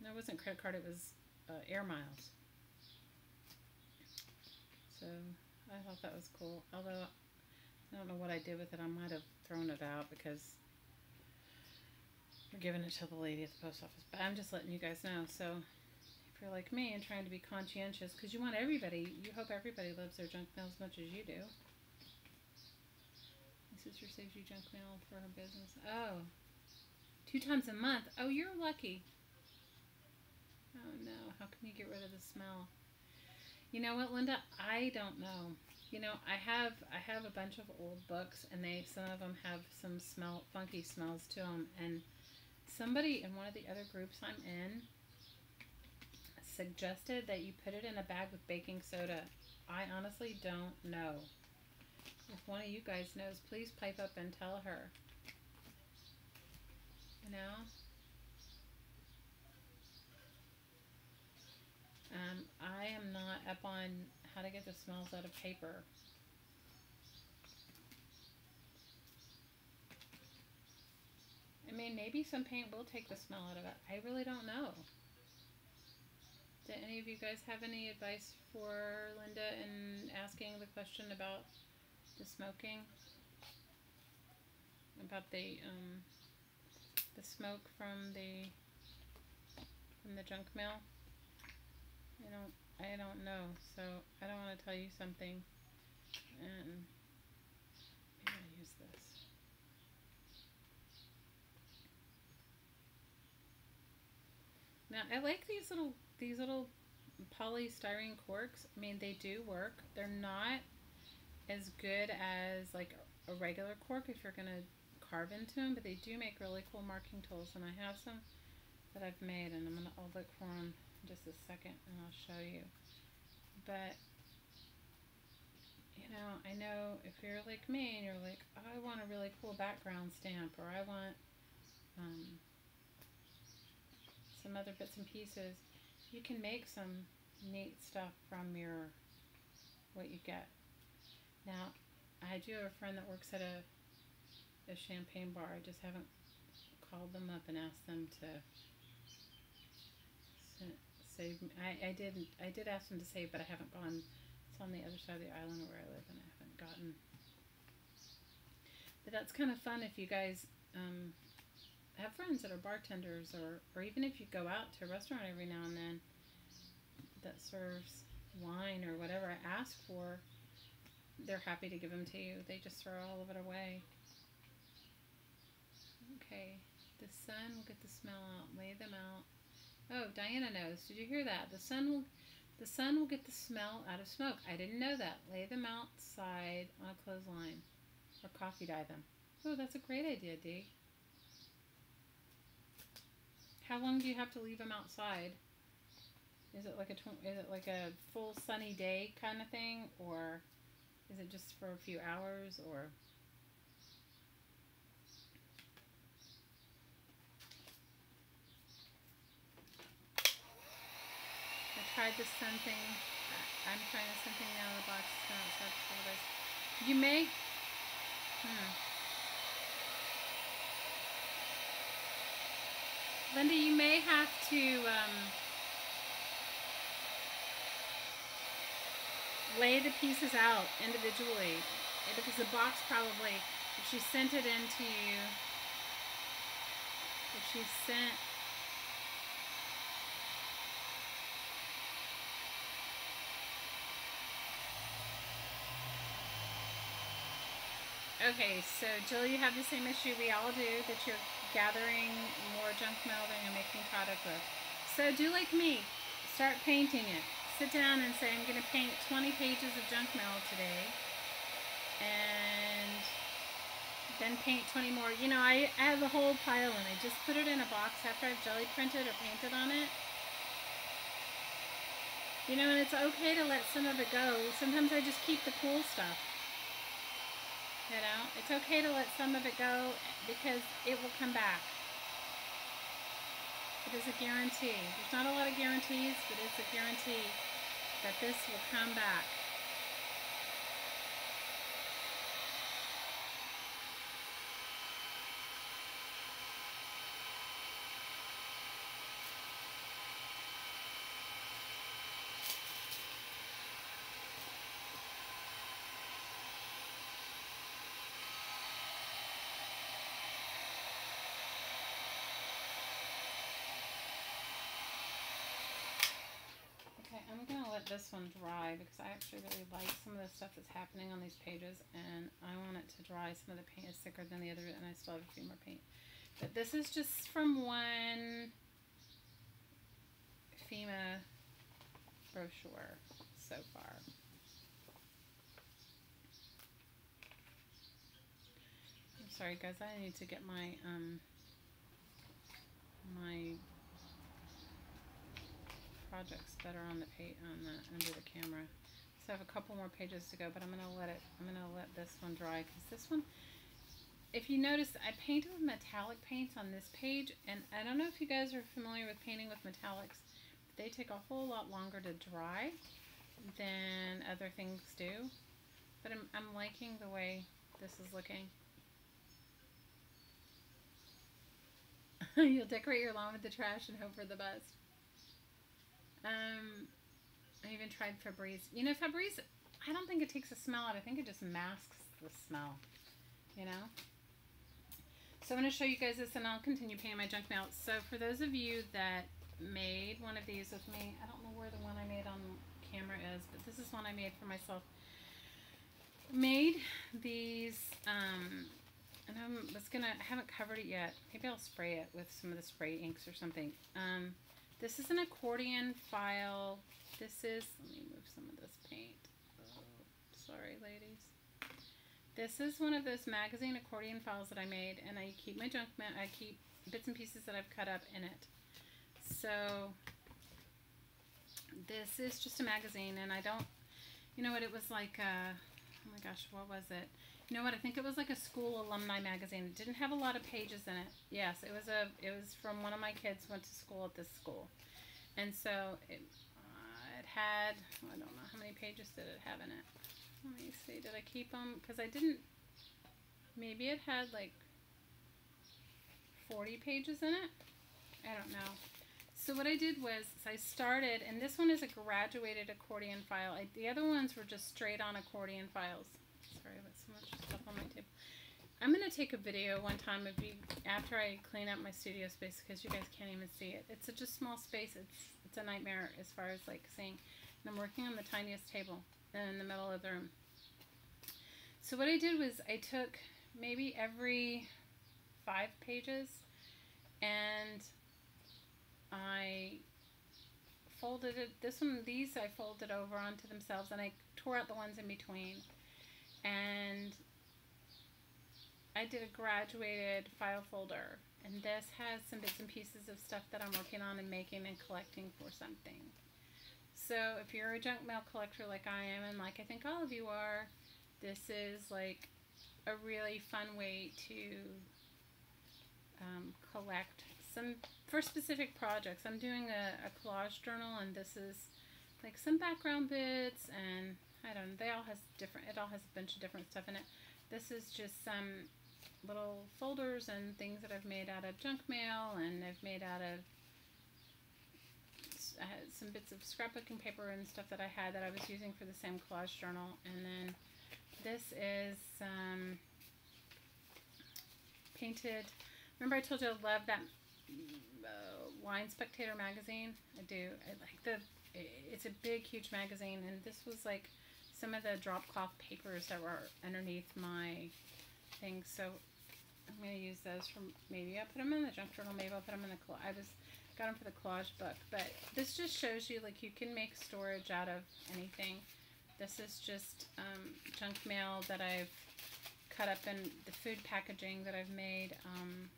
No, it wasn't credit card. It was uh, air miles. So I thought that was cool. Although I don't know what I did with it. I might have thrown it out because we're giving it to the lady at the post office. But I'm just letting you guys know. So if you're like me and trying to be conscientious, because you want everybody, you hope everybody loves their junk mail as much as you do. My sister saves you junk mail for her business. Oh, two times a month. Oh, you're lucky. Oh no, how can you get rid of the smell? You know what, Linda? I don't know. You know, I have I have a bunch of old books, and they some of them have some smell funky smells to them. And somebody in one of the other groups I'm in suggested that you put it in a bag with baking soda. I honestly don't know. If one of you guys knows, please pipe up and tell her. You know? Um, I am not up on how to get the smells out of paper. I mean, maybe some paint will take the smell out of it. I really don't know. Do any of you guys have any advice for Linda in asking the question about the smoking? About the um, the smoke from the from the junk mail? I don't I don't know, so I don't want to tell you something and maybe I'll use this. Now I like these little these little polystyrene corks. I mean they do work. They're not as good as like a regular cork if you're gonna carve into them, but they do make really cool marking tools and I have some that I've made and I'm gonna I'll look for them just a second and I'll show you. But, you know, I know if you're like me and you're like, I want a really cool background stamp or I want um, some other bits and pieces, you can make some neat stuff from your, what you get. Now, I do have a friend that works at a, a champagne bar. I just haven't called them up and asked them to save me. I, I didn't. I did ask them to save, but I haven't gone. It's on the other side of the island where I live, and I haven't gotten. But that's kind of fun if you guys um, have friends that are bartenders, or or even if you go out to a restaurant every now and then that serves wine or whatever I ask for, they're happy to give them to you. They just throw all of it away. Okay, the sun will get the smell out. Lay them out. Oh, Diana knows. Did you hear that? The sun will the sun will get the smell out of smoke. I didn't know that. Lay them outside on a clothesline or coffee dye them. Oh, that's a great idea, Dee. How long do you have to leave them outside? Is it like a is it like a full sunny day kind of thing or is it just for a few hours or tried the sun thing. I'm trying the sun thing now in the box. It's You may. Hmm. Linda, you may have to. Um, lay the pieces out individually. If it was a box, probably. If she sent it into you, if she sent Okay, so Jill, you have the same issue we all do, that you're gathering more junk mail than you're making product with. So do like me. Start painting it. Sit down and say, I'm going to paint 20 pages of junk mail today. And then paint 20 more. You know, I, I have a whole pile and I just put it in a box after I've jelly printed or painted on it. You know, and it's okay to let some of it go. Sometimes I just keep the cool stuff. You know, it's okay to let some of it go because it will come back. It is a guarantee. There's not a lot of guarantees, but it's a guarantee that this will come back. I'm gonna let this one dry because I actually really like some of the stuff that's happening on these pages and I want it to dry. Some of the paint is thicker than the other and I still have a few more paint. But this is just from one FEMA brochure so far. I'm sorry guys, I need to get my um my projects better on the page on the under the camera. So I have a couple more pages to go, but I'm gonna let it. I'm gonna let this one dry because this one. If you notice, I painted with metallic paints on this page, and I don't know if you guys are familiar with painting with metallics. They take a whole lot longer to dry than other things do. But I'm, I'm liking the way this is looking. You'll decorate your lawn with the trash and hope for the best. Um, I even tried Febreze. You know, Febreze, I don't think it takes the smell out. I think it just masks the smell, you know? So I'm going to show you guys this and I'll continue painting my junk mail. So for those of you that made one of these with me, I don't know where the one I made on camera is, but this is one I made for myself. Made these, um, and I'm was going to, I haven't covered it yet. Maybe I'll spray it with some of the spray inks or something. Um, this is an accordion file. This is, let me move some of this paint. Oh, sorry, ladies. This is one of those magazine accordion files that I made, and I keep my junk, I keep bits and pieces that I've cut up in it. So, this is just a magazine, and I don't, you know what, it was like, uh, oh my gosh, what was it? You know what? I think it was like a school alumni magazine. It didn't have a lot of pages in it. Yes, it was a. It was from one of my kids went to school at this school, and so it, uh, it had. I don't know how many pages did it have in it. Let me see. Did I keep them? Because I didn't. Maybe it had like 40 pages in it. I don't know. So what I did was I started, and this one is a graduated accordion file. I, the other ones were just straight on accordion files much stuff on my table. I'm going to take a video one time of you after I clean up my studio space because you guys can't even see it. It's such a small space. It's it's a nightmare as far as like seeing. And I'm working on the tiniest table in the middle of the room. So what I did was I took maybe every five pages and I folded it. This one, these I folded over onto themselves and I tore out the ones in between and I did a graduated file folder and this has some bits and pieces of stuff that I'm working on and making and collecting for something. So if you're a junk mail collector like I am and like I think all of you are, this is like a really fun way to um, collect some for specific projects. I'm doing a, a collage journal and this is like some background bits and I don't know. They all has different. It all has a bunch of different stuff in it. This is just some little folders and things that I've made out of junk mail and I've made out of some bits of scrapbooking paper and stuff that I had that I was using for the same collage journal. And then this is um, painted. Remember I told you I love that uh, Wine Spectator magazine? I do. I like the. It's a big, huge magazine, and this was like some of the drop cloth papers that were underneath my thing. So I'm gonna use those from maybe I'll put them in the junk journal. Maybe I'll put them in the. I was got them for the collage book, but this just shows you like you can make storage out of anything. This is just um, junk mail that I've cut up in the food packaging that I've made um,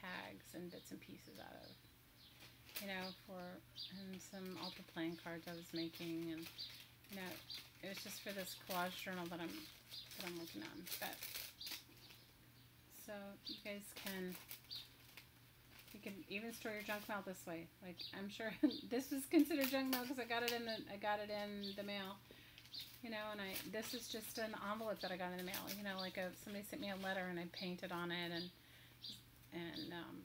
tags and bits and pieces out of. You know, for and some altar playing cards I was making, and know, it was just for this collage journal that I'm that I'm working on. But so you guys can you can even store your junk mail this way. Like I'm sure this was considered junk mail because I got it in the I got it in the mail you know, and I this is just an envelope that I got in the mail. You know, like a somebody sent me a letter and I painted on it and and um,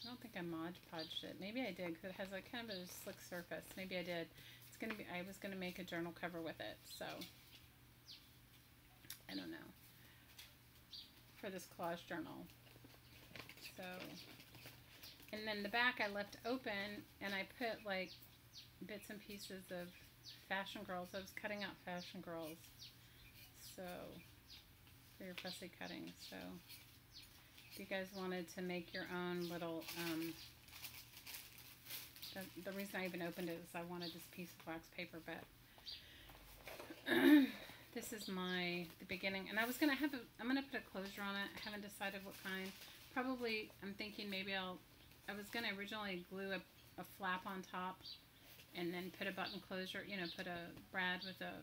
I don't think I Mod Podged it. Maybe I did because it has like kind of a slick surface. Maybe I did. It's gonna be. I was gonna make a journal cover with it, so I don't know for this collage journal. So, and then the back I left open and I put like bits and pieces of Fashion Girls. I was cutting out Fashion Girls. So, for your fussy cutting. So, if you guys wanted to make your own little, um, the, reason I even opened it is I wanted this piece of wax paper, but this is my, the beginning. And I was going to have a, I'm going to put a closure on it. I haven't decided what kind. Probably, I'm thinking maybe I'll, I was going to originally glue a, a flap on top and then put a button closure, you know, put a brad with a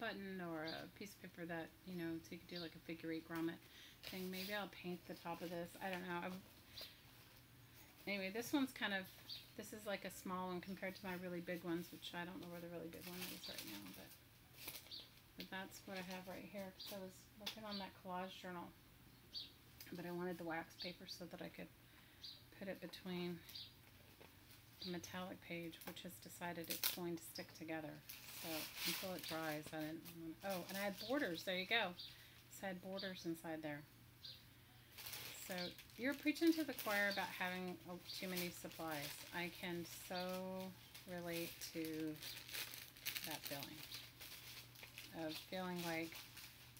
button or a piece of paper that, you know, so you could do like a figure eight grommet thing. Maybe I'll paint the top of this. I don't know. I've, anyway, this one's kind of, this is like a small one compared to my really big ones, which I don't know where the really big one is right now, but, but that's what I have right here because I was working on that collage journal. But I wanted the wax paper so that I could put it between the metallic page, which has decided it's going to stick together. So until it dries, I didn't. Oh, and I had borders. There you go. So I had borders inside there. So you're preaching to the choir about having too many supplies. I can so relate to that feeling of feeling like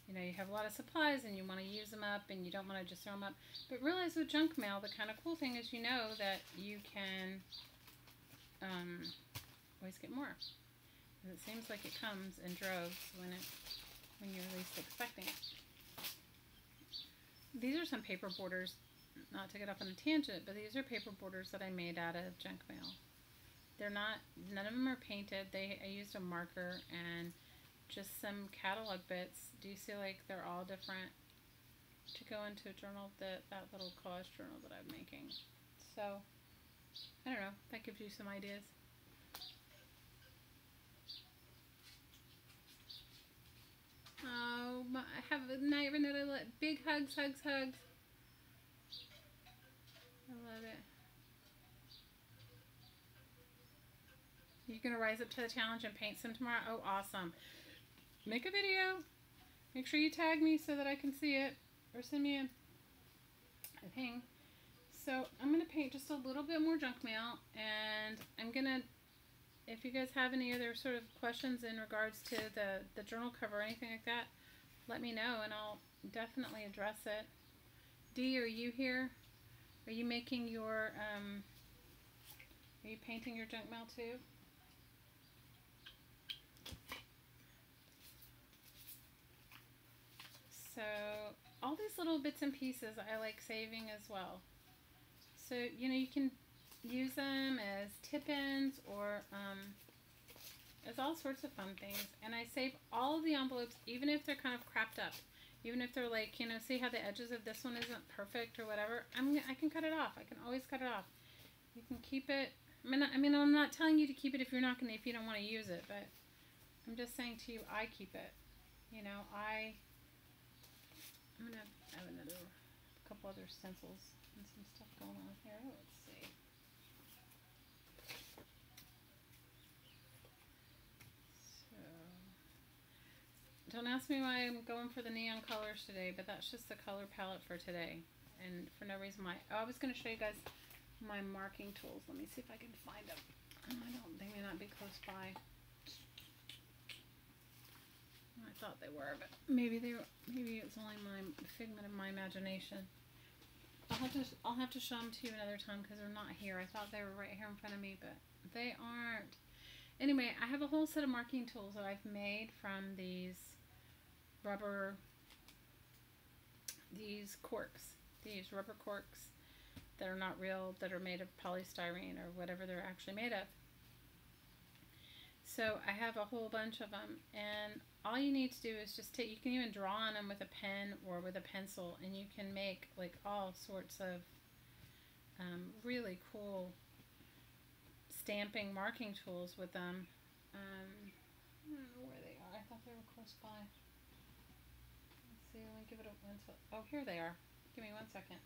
you know you have a lot of supplies and you want to use them up and you don't want to just throw them up. But realize with junk mail, the kind of cool thing is you know that you can um, always get more. It seems like it comes in droves when it when you're least expecting it. These are some paper borders, not to get off on a tangent, but these are paper borders that I made out of junk mail. They're not, none of them are painted. They I used a marker and just some catalog bits. Do you see like they're all different to go into a journal, that, that little collage journal that I'm making. So I don't know. That gives you some ideas. Oh, my, I have a night Renetta. Big hugs, hugs, hugs. I love it. You're going to rise up to the challenge and paint some tomorrow? Oh, awesome. Make a video. Make sure you tag me so that I can see it. Or send me a, a thing. So I'm going to paint just a little bit more junk mail and I'm going to, if you guys have any other sort of questions in regards to the, the journal cover or anything like that, let me know and I'll definitely address it. Dee, are you here? Are you making your, um, are you painting your junk mail too? So all these little bits and pieces I like saving as well. So, you know, you can use them as tip-ins or um, as all sorts of fun things. And I save all of the envelopes, even if they're kind of crapped up. Even if they're like, you know, see how the edges of this one isn't perfect or whatever. I'm, I can cut it off. I can always cut it off. You can keep it. I mean, I mean, I'm not telling you to keep it if you're not going to, if you don't want to use it. But I'm just saying to you, I keep it. You know, I, I'm going to have another, couple other stencils and some stuff going on here. Let's see. Don't ask me why I'm going for the neon colors today, but that's just the color palette for today. And for no reason why. Oh, I was going to show you guys my marking tools. Let me see if I can find them. I don't, they may not be close by. I thought they were, but maybe they were, maybe it's only my figment of my imagination. I'll have to I'll have to show them to you another time because they're not here. I thought they were right here in front of me, but they aren't. Anyway, I have a whole set of marking tools that I've made from these rubber, these corks, these rubber corks that are not real, that are made of polystyrene or whatever they're actually made of. So I have a whole bunch of them, and all you need to do is just take, you can even draw on them with a pen or with a pencil, and you can make like all sorts of um, really cool stamping marking tools with them. Um, I don't know where they are. I thought they were close by. See. Let me give it a one. Oh, here they are. Give me one second.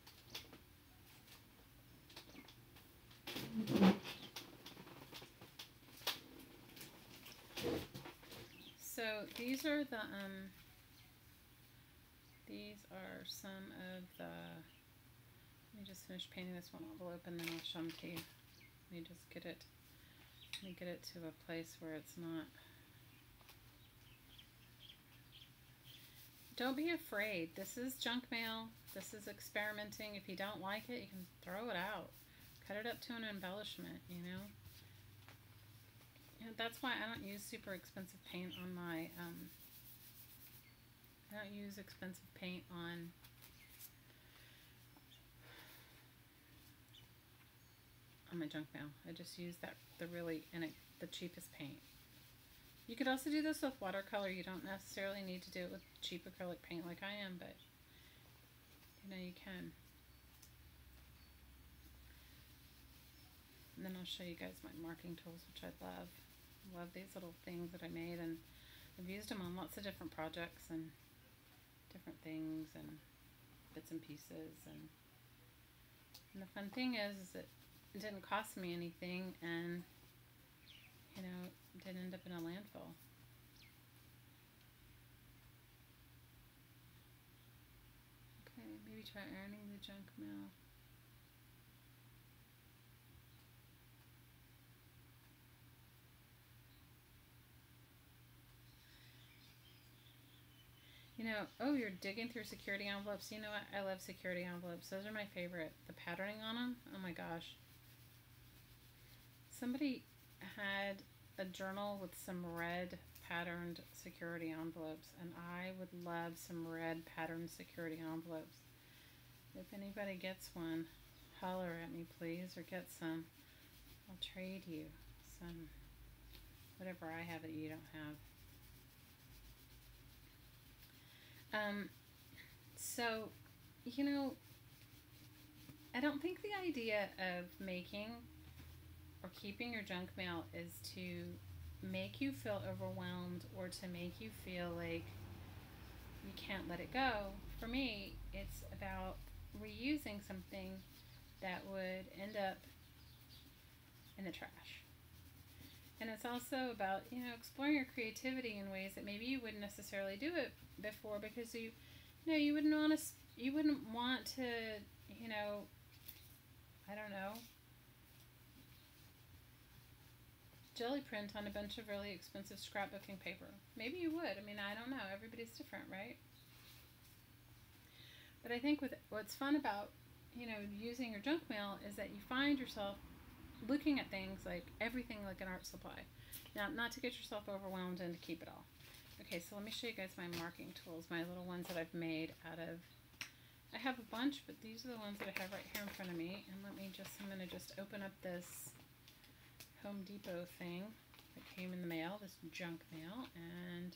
So these are the um. These are some of the. Let me just finish painting this one envelope and then I'll show them to you. Let me just get it, let me get it to a place where it's not. Don't be afraid. This is junk mail. This is experimenting. If you don't like it, you can throw it out. Cut it up to an embellishment, you know. And that's why I don't use super expensive paint on my, um, I don't use expensive paint on on my junk mail. I just use that the really and the cheapest paint. You could also do this with watercolor. You don't necessarily need to do it with cheap acrylic paint like I am, but you know you can. And then I'll show you guys my marking tools, which I love. love these little things that I made, and I've used them on lots of different projects and different things and bits and pieces. And, and the fun thing is, is it didn't cost me anything and you know didn't end up in a landfill okay maybe try ironing the junk mail You know, oh, you're digging through security envelopes. You know what? I love security envelopes. Those are my favorite. The patterning on them, oh my gosh. Somebody had a journal with some red patterned security envelopes, and I would love some red patterned security envelopes. If anybody gets one, holler at me, please, or get some. I'll trade you some, whatever I have that you don't have. Um, so, you know, I don't think the idea of making or keeping your junk mail is to make you feel overwhelmed or to make you feel like you can't let it go. For me, it's about reusing something that would end up in the trash. And it's also about, you know, exploring your creativity in ways that maybe you wouldn't necessarily do it before because you, you know, you wouldn't want to, you wouldn't want to, you know, I don't know, jelly print on a bunch of really expensive scrapbooking paper. Maybe you would. I mean, I don't know. Everybody's different, right? But I think with what's fun about, you know, using your junk mail is that you find yourself looking at things like everything like an art supply. Now, not to get yourself overwhelmed and to keep it all. Okay, so let me show you guys my marking tools, my little ones that I've made out of, I have a bunch, but these are the ones that I have right here in front of me. And let me just, I'm going to just open up this Home Depot thing that came in the mail, this junk mail, and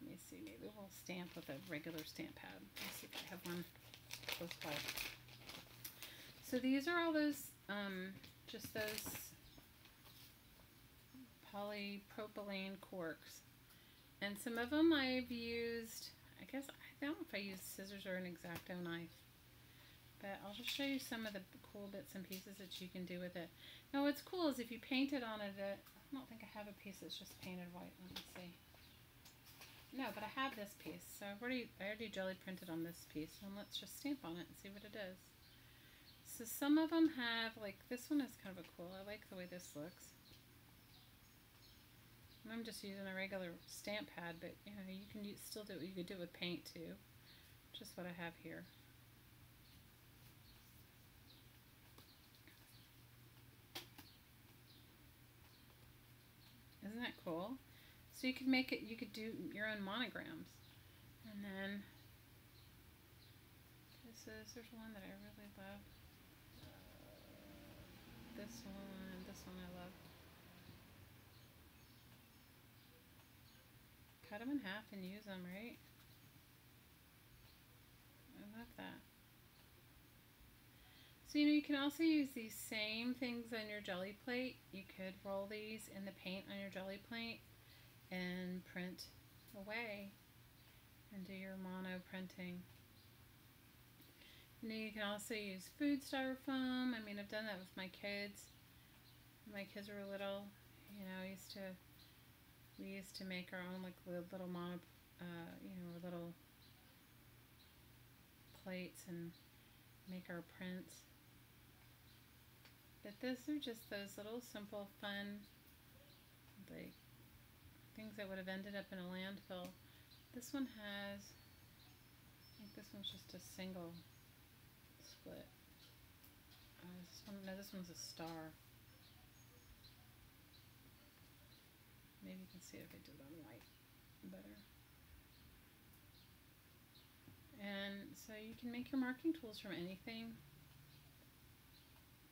let me see, maybe we'll stamp with a regular stamp pad. Let's see if I have one close by. So these are all those, um, just those polypropylene corks. And some of them I've used, I guess, I don't know if I used scissors or an X-Acto knife. I'll just show you some of the cool bits and pieces that you can do with it. Now what's cool is if you paint it on it, uh, I don't think I have a piece that's just painted white. Let me see. No, but I have this piece. So I've already, I already jelly printed on this piece. And let's just stamp on it and see what it is. So some of them have, like, this one is kind of a cool. I like the way this looks. And I'm just using a regular stamp pad, but, you know, you can use, still do it. You could do it with paint, too. Just what I have here. Isn't that cool? So you could make it, you could do your own monograms. And then this is, there's one that I really love. This one, this one I love. Cut them in half and use them, right? I love that. So, you know, you can also use these same things on your gelli plate. You could roll these in the paint on your gelli plate and print away and do your mono printing. And you can also use food styrofoam. I mean, I've done that with my kids. My kids were little, you know, I used to, we used to make our own like little mono, uh, you know, little plates and make our prints. But those are just those little simple fun like things that would have ended up in a landfill. This one has I think this one's just a single split. Uh, this one no this one's a star. Maybe you can see if I did it on white better. And so you can make your marking tools from anything.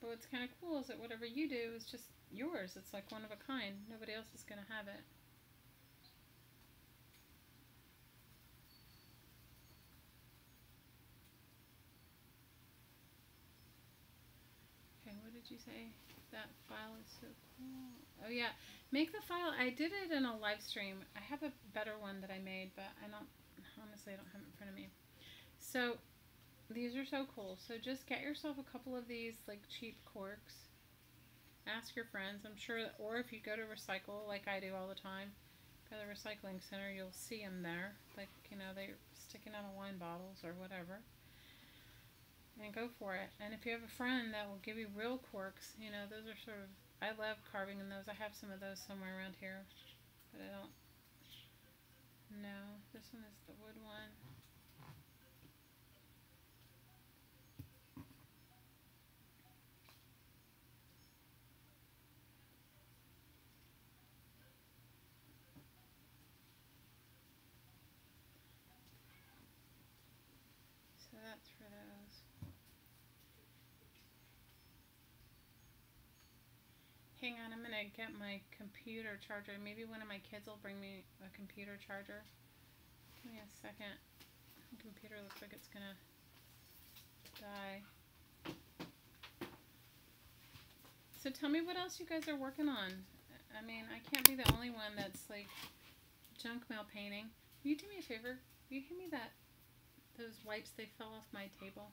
But what's kind of cool is that whatever you do is just yours. It's like one of a kind. Nobody else is going to have it. Okay, what did you say? That file is so cool. Oh yeah, make the file. I did it in a live stream. I have a better one that I made, but I don't, honestly, I don't have it in front of me. So these are so cool. So just get yourself a couple of these like cheap corks. Ask your friends. I'm sure, or if you go to recycle like I do all the time, to the recycling center, you'll see them there. Like, you know, they're sticking out of wine bottles or whatever. And go for it. And if you have a friend that will give you real corks, you know, those are sort of, I love carving in those. I have some of those somewhere around here, but I don't. No, this one is the wood one. that's for those. Hang on, I'm gonna get my computer charger. Maybe one of my kids will bring me a computer charger. Give me a second. The computer looks like it's gonna die. So tell me what else you guys are working on. I mean, I can't be the only one that's like junk mail painting. Will you do me a favor? Will you hand me that those wipes, they fell off my table.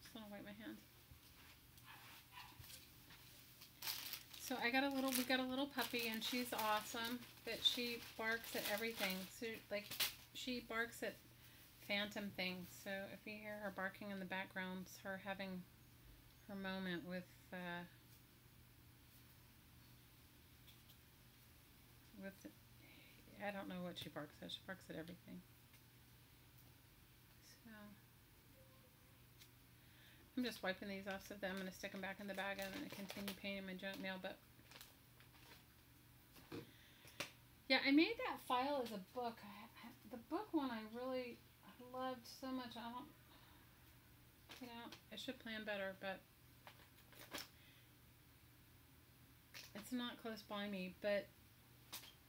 Just want to wipe my hands. So I got a little, we got a little puppy and she's awesome, but she barks at everything. So like, she barks at phantom things. So if you hear her barking in the background, it's her having her moment with, uh, with, I don't know what she barks at. She barks at everything. I'm just wiping these off so that I'm going to stick them back in the bag and I'm going to continue painting my junk mail. But yeah, I made that file as a book. I, the book one I really loved so much. I don't, you know, I should plan better, but it's not close by me. But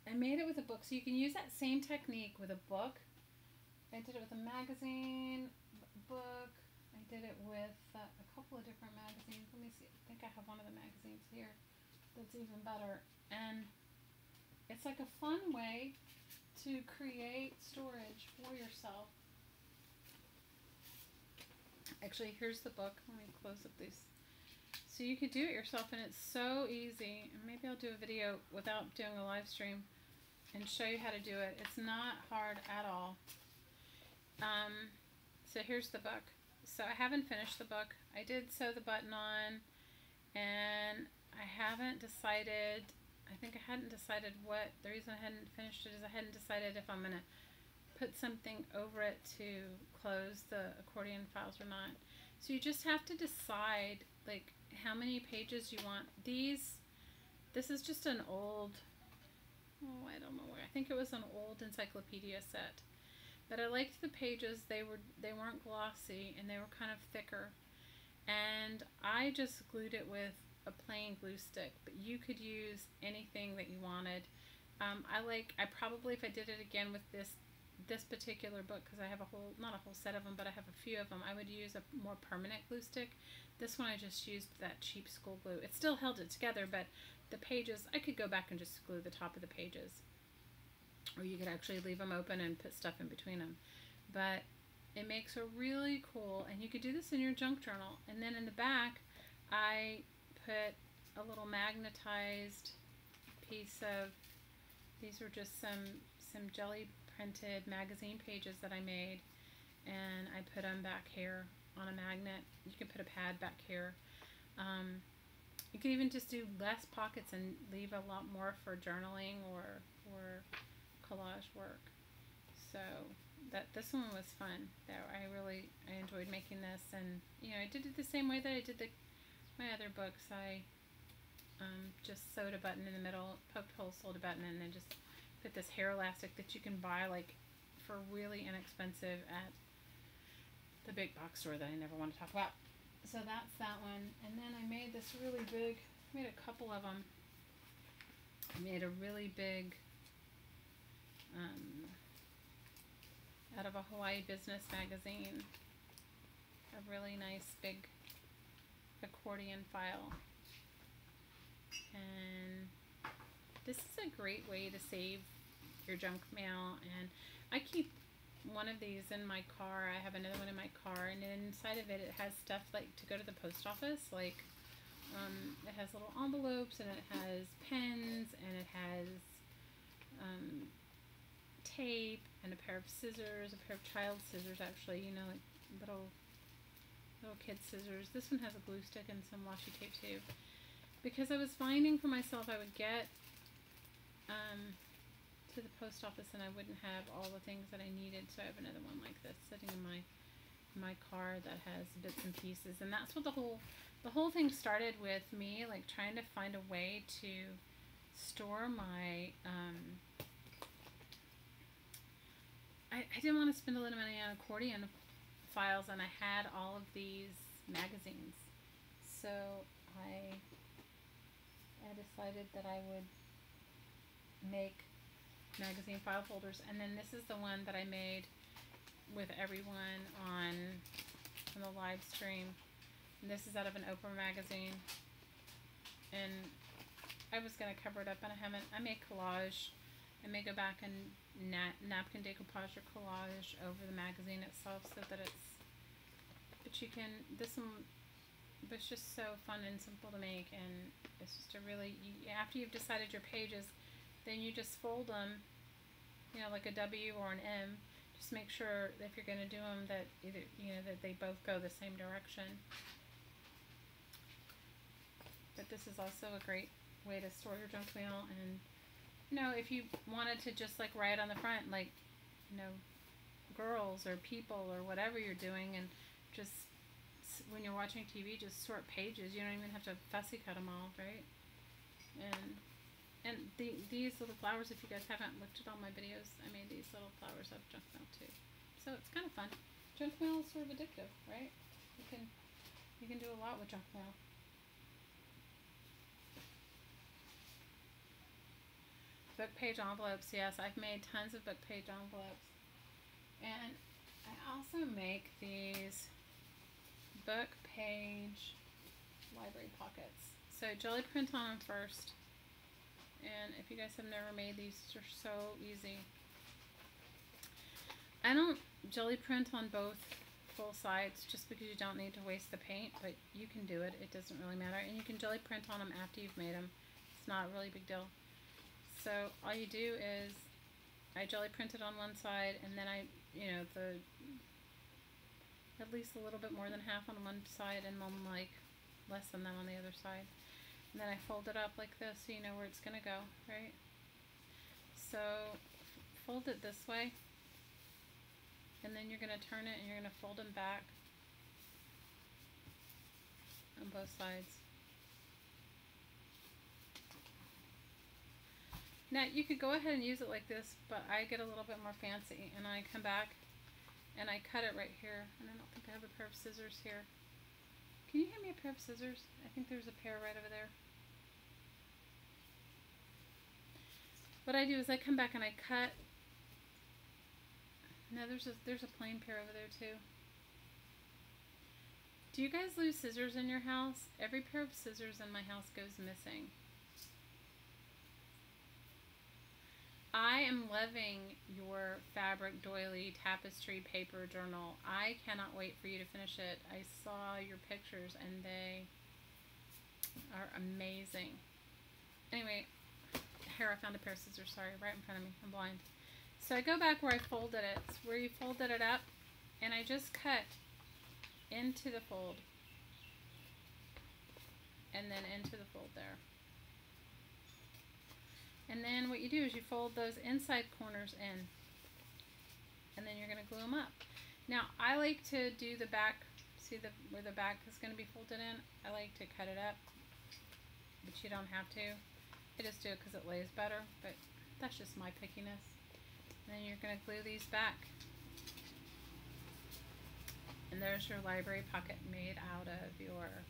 I made it with a book, so you can use that same technique with a book. I did it with a magazine, book, did it with uh, a couple of different magazines. Let me see. I think I have one of the magazines here that's even better. And it's like a fun way to create storage for yourself. Actually, here's the book. Let me close up these. So you could do it yourself, and it's so easy. And maybe I'll do a video without doing a live stream and show you how to do it. It's not hard at all. Um, so here's the book. So I haven't finished the book. I did sew the button on and I haven't decided, I think I hadn't decided what, the reason I hadn't finished it is I hadn't decided if I'm going to put something over it to close the accordion files or not. So you just have to decide like how many pages you want. These, this is just an old, oh I don't know where, I think it was an old encyclopedia set. But I liked the pages, they were they weren't glossy and they were kind of thicker. And I just glued it with a plain glue stick, but you could use anything that you wanted. Um, I like, I probably, if I did it again with this this particular book, because I have a whole, not a whole set of them, but I have a few of them, I would use a more permanent glue stick. This one I just used that cheap school glue. It still held it together, but the pages, I could go back and just glue the top of the pages. Or you could actually leave them open and put stuff in between them. But it makes a really cool, and you could do this in your junk journal. And then in the back, I put a little magnetized piece of, these were just some, some jelly printed magazine pages that I made. And I put them back here on a magnet. You can put a pad back here. Um, you can even just do less pockets and leave a lot more for journaling or, or collage work. So that this one was fun. That I really I enjoyed making this, and you know I did it the same way that I did the my other books. I um, just sewed a button in the middle, poked holes, sewed a button, and then just put this hair elastic that you can buy like for really inexpensive at the big box store that I never want to talk about. So that's that one, and then I made this really big. Made a couple of them. I made a really big. Um, out of a Hawaii Business magazine. A really nice big accordion file. And this is a great way to save your junk mail. And I keep one of these in my car. I have another one in my car. And inside of it, it has stuff like to go to the post office. Like um, it has little envelopes and it has pens and it has um, tape and a pair of scissors, a pair of child scissors actually, you know, like little little kid scissors. This one has a glue stick and some washi tape too. Because I was finding for myself I would get um, to the post office and I wouldn't have all the things that I needed, so I have another one like this sitting in my my car that has bits and pieces and that's what the whole the whole thing started with me like trying to find a way to store my um, I, I didn't want to spend a lot of money on accordion files, and I had all of these magazines. So I, I decided that I would make magazine file folders, and then this is the one that I made with everyone on, on the live stream. And this is out of an Oprah magazine, and I was gonna cover it up, and I haven't. I made collage. I may go back and nat napkin decoupage or collage over the magazine itself so that it's, but you can, this one was just so fun and simple to make and it's just a really, you, after you've decided your pages, then you just fold them, you know, like a W or an M, just make sure if you're going to do them that either, you know, that they both go the same direction. But this is also a great way to store your junk mail and you know, if you wanted to just like write on the front, like, you know, girls or people or whatever you're doing, and just when you're watching TV, just sort pages. You don't even have to fussy cut them all, right? And and the, these little flowers, if you guys haven't looked at all my videos, I made these little flowers out of junk mail too. So it's kind of fun. Junk mail is sort of addictive, right? You can you can do a lot with junk mail. Book page envelopes, yes, I've made tons of book page envelopes. And I also make these book page library pockets. So jelly print on them first. And if you guys have never made these, they're so easy. I don't jelly print on both full sides just because you don't need to waste the paint, but you can do it. It doesn't really matter. And you can jelly print on them after you've made them. It's not a really big deal. So all you do is I jelly print it on one side and then I, you know, the at least a little bit more than half on one side and then like less than that on the other side. And then I fold it up like this so you know where it's going to go, right? So fold it this way and then you're going to turn it and you're going to fold them back on both sides. Now you could go ahead and use it like this, but I get a little bit more fancy and I come back and I cut it right here. And I don't think I have a pair of scissors here. Can you hand me a pair of scissors? I think there's a pair right over there. What I do is I come back and I cut. No, there's a there's a plain pair over there too. Do you guys lose scissors in your house? Every pair of scissors in my house goes missing. I am loving your fabric doily tapestry paper journal. I cannot wait for you to finish it. I saw your pictures and they are amazing. Anyway, here I found a pair of scissors, sorry, right in front of me. I'm blind. So I go back where I folded it. It's where you folded it up and I just cut into the fold and then into the fold there. And then what you do is you fold those inside corners in. And then you're going to glue them up. Now, I like to do the back, see the where the back is going to be folded in? I like to cut it up, but you don't have to. I just do it because it lays better, but that's just my pickiness. And then you're going to glue these back. And there's your library pocket made out of your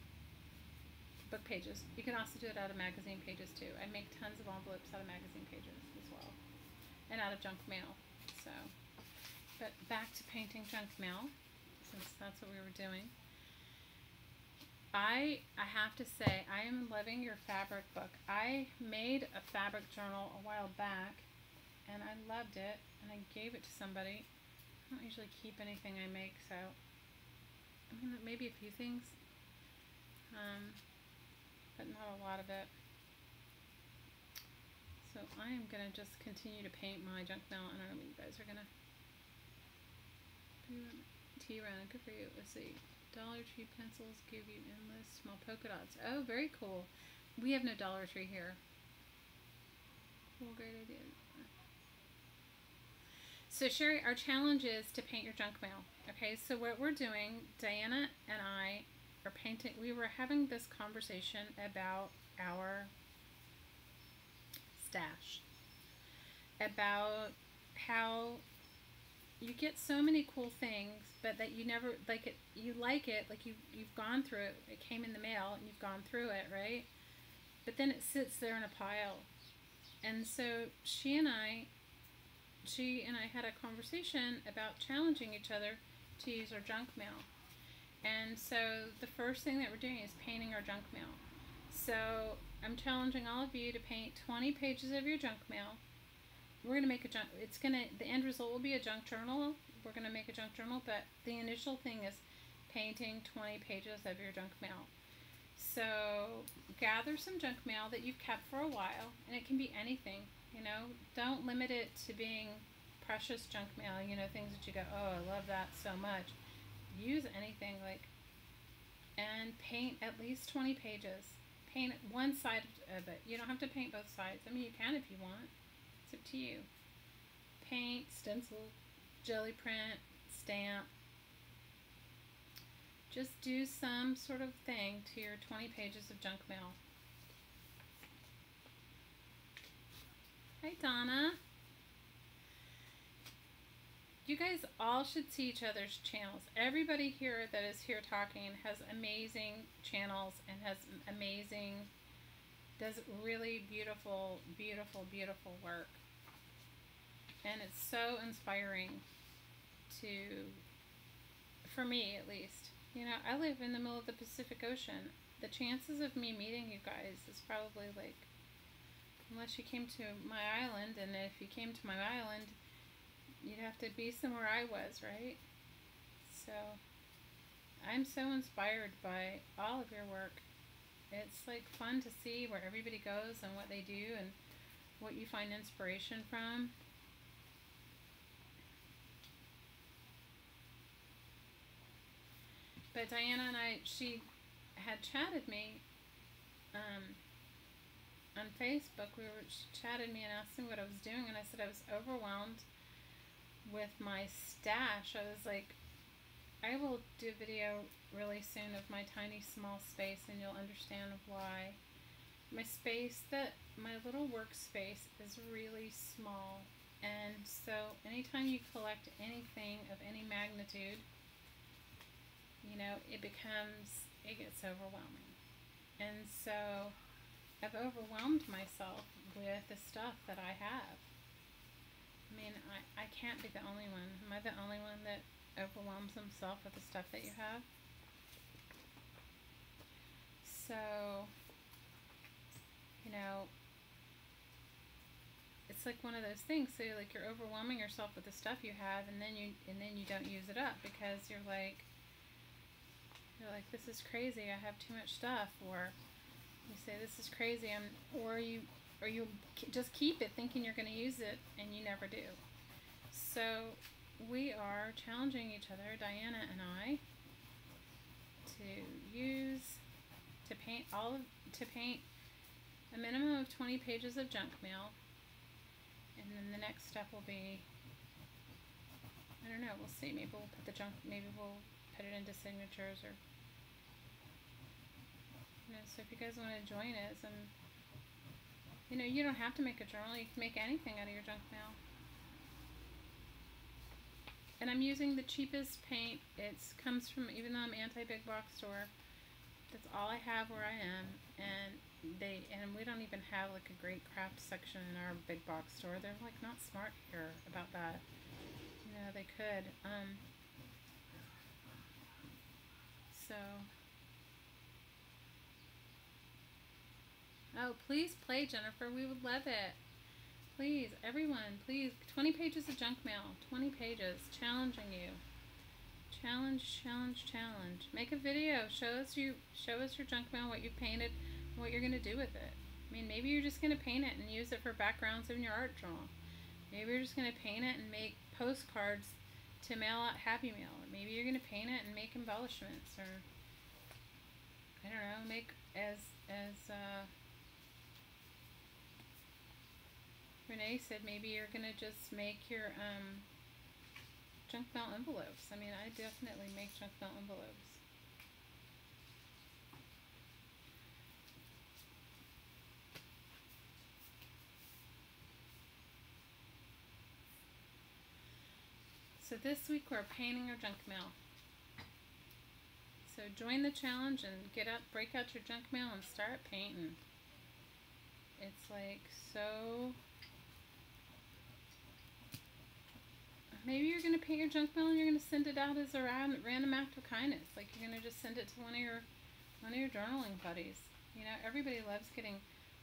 book pages. You can also do it out of magazine pages too. I make tons of envelopes out of magazine pages as well. And out of junk mail. So, but back to painting junk mail, since that's what we were doing. I I have to say I am loving your fabric book. I made a fabric journal a while back and I loved it and I gave it to somebody. I don't usually keep anything I make so I mean maybe a few things. Um, but not a lot of it. So I am going to just continue to paint my junk mail, I don't know you guys are going to. T-Run, good for you. Let's see. Dollar Tree pencils give you endless small polka dots. Oh, very cool. We have no Dollar Tree here. Cool, great idea. So Sherry, our challenge is to paint your junk mail. Okay, so what we're doing, Diana and I are painting, we were having this conversation about our stash, about how you get so many cool things, but that you never like it. You like it, like you you've gone through it. It came in the mail, and you've gone through it, right? But then it sits there in a pile, and so she and I, she and I had a conversation about challenging each other to use our junk mail. And so the first thing that we're doing is painting our junk mail. So I'm challenging all of you to paint 20 pages of your junk mail. We're going to make a junk, it's going to, the end result will be a junk journal. We're going to make a junk journal, but the initial thing is painting 20 pages of your junk mail. So gather some junk mail that you've kept for a while, and it can be anything, you know. Don't limit it to being precious junk mail, you know, things that you go, oh, I love that so much use anything like and paint at least 20 pages. Paint one side of it. You don't have to paint both sides. I mean you can if you want. It's up to you. Paint stencil jelly print stamp. Just do some sort of thing to your 20 pages of junk mail. Hi Donna you guys all should see each other's channels. Everybody here that is here talking has amazing channels and has amazing, does really beautiful, beautiful, beautiful work. And it's so inspiring to, for me at least. You know, I live in the middle of the Pacific Ocean. The chances of me meeting you guys is probably like, unless you came to my island, and if you came to my island, you'd have to be somewhere I was, right? So I'm so inspired by all of your work. It's like fun to see where everybody goes and what they do and what you find inspiration from. But Diana and I, she had chatted me um, on Facebook. We were she chatted me and asked me what I was doing, and I said I was overwhelmed with my stash. I was like, I will do a video really soon of my tiny small space, and you'll understand why. My space that my little workspace is really small, and so anytime you collect anything of any magnitude you know, it becomes, it gets overwhelming. And so I've overwhelmed myself with the stuff that I have. Mean, I, I can't be the only one. Am I the only one that overwhelms himself with the stuff that you have? So, you know, it's like one of those things. So, like, you're overwhelming yourself with the stuff you have, and then you and then you don't use it up because you're like, you're like, this is crazy. I have too much stuff, or you say this is crazy, and or you or you just keep it thinking you're going to use it and you never do. So we are challenging each other, Diana and I, to use to paint all of, to paint a minimum of 20 pages of junk mail and then the next step will be I don't know, we'll see. Maybe we'll put the junk maybe we'll put it into signatures or you know, so if you guys want to join us and you know, you don't have to make a journal, you can make anything out of your junk mail. And I'm using the cheapest paint. It comes from even though I'm anti big box store, that's all I have where I am and they and we don't even have like a great craft section in our big box store. They're like not smart here about that. You know, they could. Um so. Oh, please play, Jennifer. We would love it. Please, everyone, please. 20 pages of junk mail. 20 pages. Challenging you. Challenge, challenge, challenge. Make a video. Show us you show us your junk mail, what you painted, what you're gonna do with it. I mean, maybe you're just gonna paint it and use it for backgrounds in your art journal. Maybe you're just gonna paint it and make postcards to mail out Happy Mail. Or maybe you're going to paint it and make embellishments or I don't know, make as as uh, Renee said maybe you're going to just make your um, junk mail envelopes. I mean, I definitely make junk mail envelopes. So this week we're painting our junk mail. So join the challenge and get up, break out your junk mail and start painting. It's like so. Maybe you're gonna paint your junk mail and you're gonna send it out as a random act of kindness. Like you're gonna just send it to one of your one of your journaling buddies. You know, everybody loves getting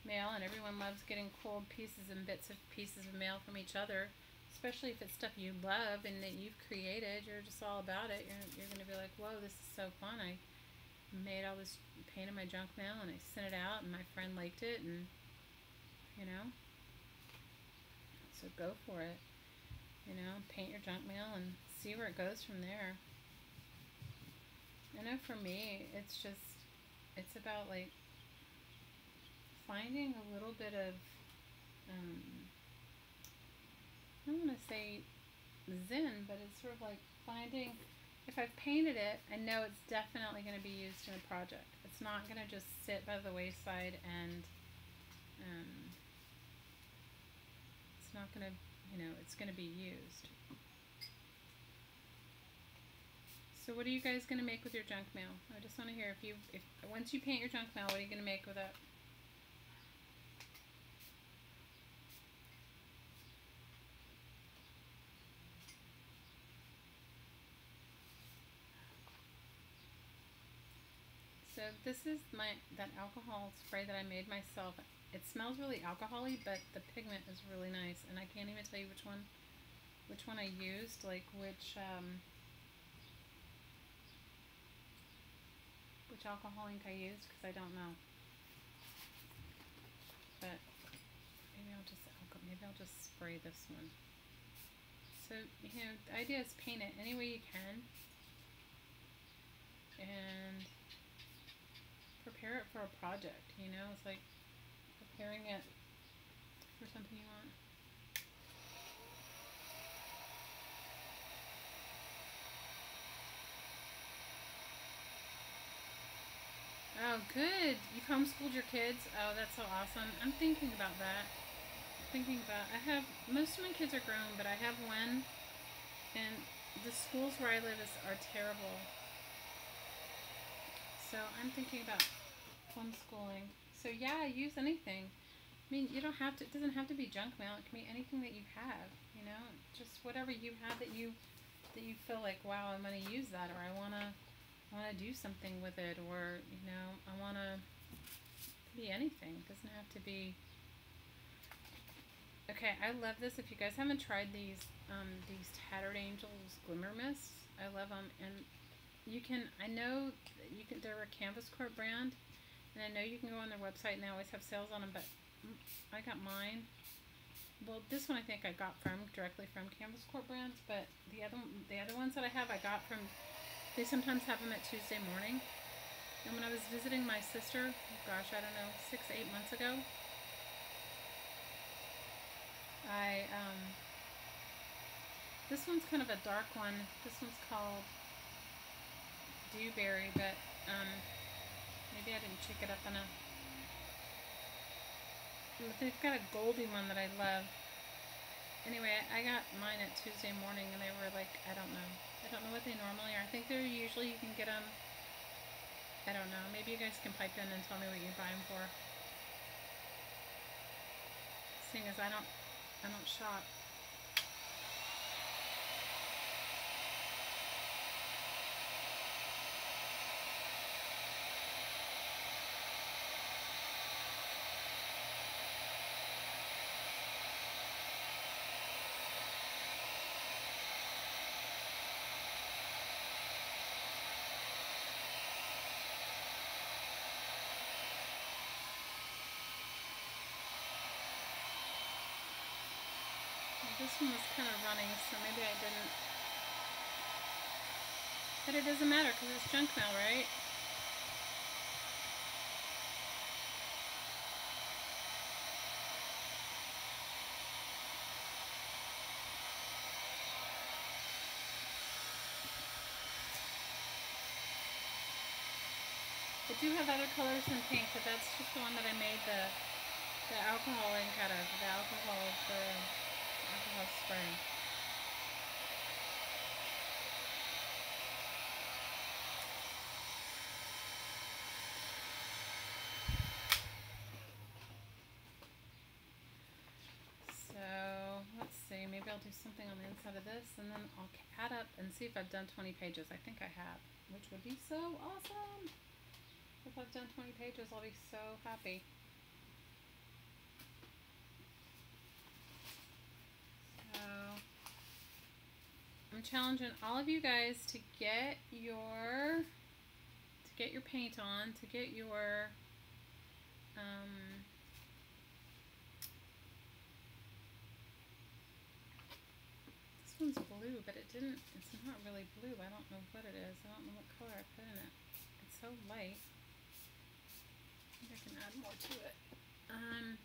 mail and everyone loves getting cool pieces and bits of pieces of mail from each other especially if it's stuff you love and that you've created, you're just all about it. You're, you're going to be like, whoa, this is so fun. I made all this paint in my junk mail and I sent it out and my friend liked it and, you know. So go for it. You know, paint your junk mail and see where it goes from there. I know for me, it's just, it's about like finding a little bit of, um, I don't want to say zen, but it's sort of like finding if I've painted it, I know it's definitely going to be used in a project. It's not going to just sit by the wayside and um, it's not going to, you know, it's going to be used. So what are you guys going to make with your junk mail? I just want to hear if you, if once you paint your junk mail, what are you going to make with it? So this is my that alcohol spray that I made myself. It smells really alcoholy, but the pigment is really nice, and I can't even tell you which one, which one I used, like which um, which alcohol ink I used, because I don't know. But maybe I'll just maybe I'll just spray this one. So, you know, the idea is paint it any way you can. And prepare it for a project, you know? It's like preparing it for something you want. Oh, good. You've homeschooled your kids. Oh, that's so awesome. I'm thinking about that. Thinking about. I have most of my kids are grown, but I have one, and the schools where I live is are terrible. So I'm thinking about homeschooling. So yeah, use anything. I mean, you don't have to. It doesn't have to be junk mail. It can be anything that you have. You know, just whatever you have that you that you feel like, wow, I'm gonna use that, or I wanna want to do something with it or you know I want to be anything it doesn't have to be okay I love this if you guys haven't tried these um, these Tattered Angels glimmer mists I love them and you can I know you can they're a Canvas Corp brand and I know you can go on their website and they always have sales on them but I got mine well this one I think I got from directly from Canvas Corp brands but the other the other ones that I have I got from they sometimes have them at Tuesday morning. And when I was visiting my sister, gosh, I don't know, six, eight months ago, I, um, this one's kind of a dark one. This one's called Dewberry, but, um, maybe I didn't check it up enough. They've got a goldy one that I love. Anyway, I got mine at Tuesday morning and they were like, I don't know, I don't know what they normally are. I think they're usually, you can get them, I don't know. Maybe you guys can pipe in and tell me what you buy them for. Seeing as I don't, I don't shop. this one was kind of running, so maybe I didn't. But it doesn't matter because it's junk mail, right? I do have other colors in pink, but that's just the one that I made the the alcohol ink out of, the alcohol, the let's see, maybe I'll do something on the inside of this and then I'll add up and see if I've done 20 pages. I think I have, which would be so awesome. If I've done 20 pages, I'll be so happy. Challenging all of you guys to get your to get your paint on, to get your um, this one's blue, but it didn't, it's not really blue. I don't know what it is. I don't know what color I put in it. It's so light. I can add more to it. Um,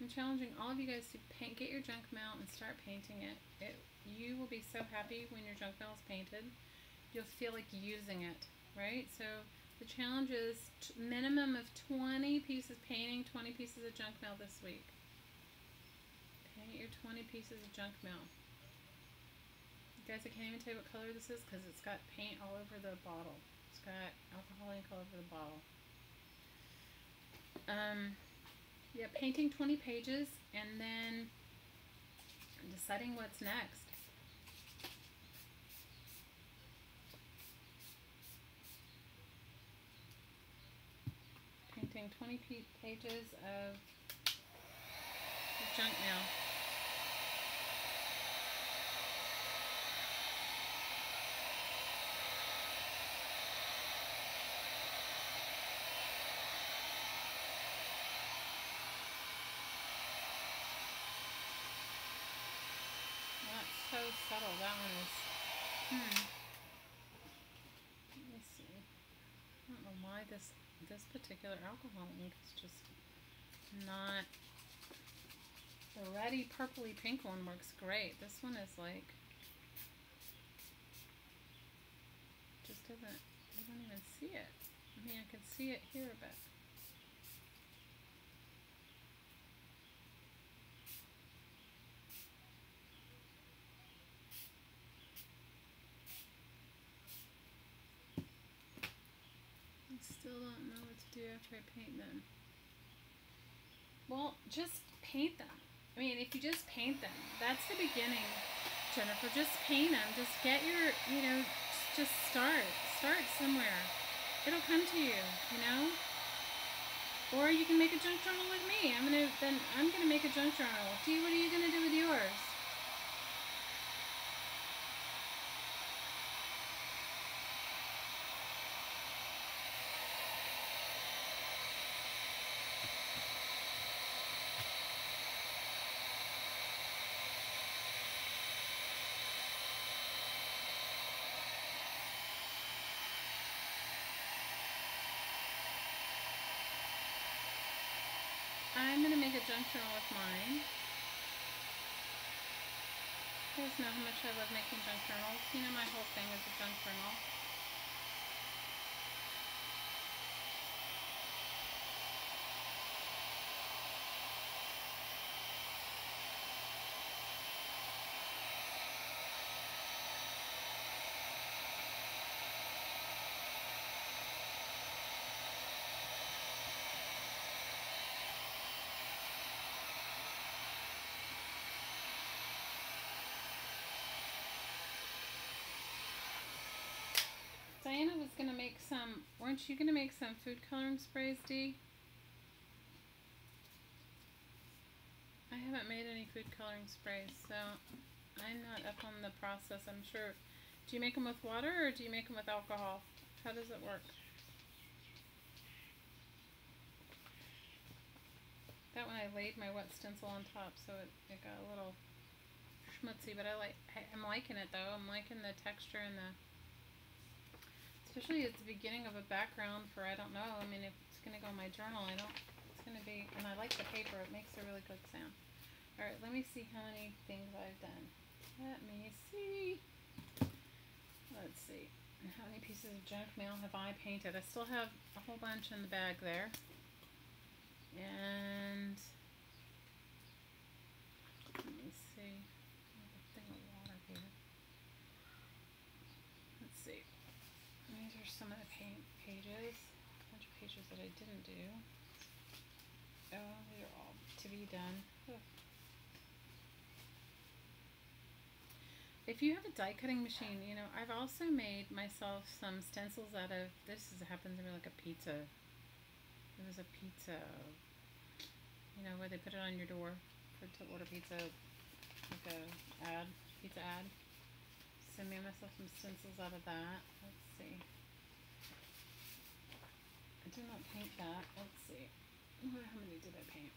I'm challenging all of you guys to paint, get your junk mail and start painting it. It you will be so happy when your junk mail is painted. You'll feel like using it, right? So the challenge is minimum of 20 pieces painting, 20 pieces of junk mail this week. Paint your 20 pieces of junk mail. guys, I can't even tell you what color this is because it's got paint all over the bottle. It's got alcohol ink all over the bottle. Um, yeah, painting 20 pages and then deciding what's next. Painting 20 pages of junk mail. Subtle. That one is. Hmm. Let me see. I don't know why this this particular alcohol ink is just not. The reddy purpley pink one works great. This one is like just doesn't. You don't even see it. I mean, I can see it here, but. I still don't know what to do after I paint them. Well, just paint them. I mean, if you just paint them, that's the beginning, Jennifer. Just paint them. Just get your, you know, just start. Start somewhere. It'll come to you, you know? Or you can make a junk journal with me. I'm gonna then I'm gonna make a junk journal. Dee, what are you gonna do with yours? I'm gonna make a junk journal with mine. You guys know how much I love making junk journals. You know my whole thing is a junk journal. Diana was gonna make Weren't you gonna make some food coloring sprays, Dee? I haven't made any food coloring sprays, so I'm not up on the process. I'm sure. Do you make them with water or do you make them with alcohol? How does it work? That one I laid my wet stencil on top, so it, it got a little schmutzy, but I like. I, I'm liking it though. I'm liking the texture and the Especially at the beginning of a background for, I don't know, I mean, if it's going to go in my journal, I don't, it's going to be, and I like the paper, it makes a really good sound. Alright, let me see how many things I've done. Let me see. Let's see. How many pieces of junk mail have I painted? I still have a whole bunch in the bag there. And let me see. I have a thing of water here. Let's see. These are some of the paint pages. A bunch of pages that I didn't do. Oh, these are all to be done. Ugh. If you have a die cutting machine, you know, I've also made myself some stencils out of, this is, happens to be like a pizza. It was a pizza, you know, where they put it on your door for to order pizza, like a ad, pizza ad. So I made myself some stencils out of that. Let's see. I did not paint that. Let's see. How many did I paint?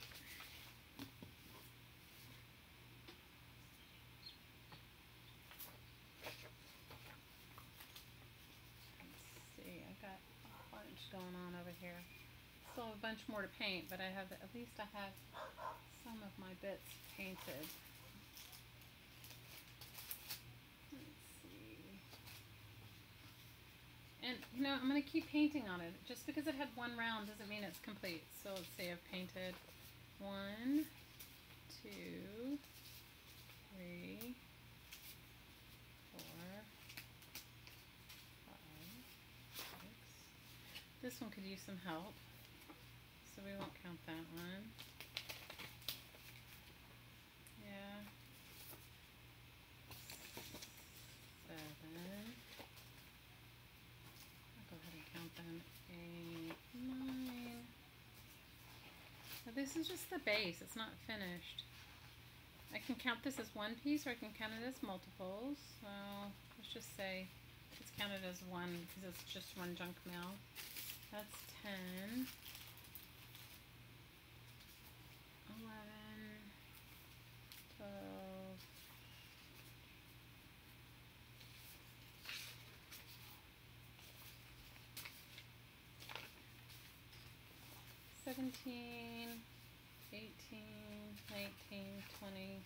Let's see. I got a bunch going on over here. Still a bunch more to paint, but I have at least I have some of my bits painted. Let's see. And you know, I'm gonna keep painting on it. Just because it had one round doesn't mean it's complete. So let's see, I've painted one, two, three, four, five, six. This one could use some help. So we won't count that one. Yeah. Seven. I'll go ahead and count them. Eight, nine. Now this is just the base, it's not finished. I can count this as one piece or I can count it as multiples. So let's just say it's counted as one because it's just one junk mail. That's 10. 18, 19, 20.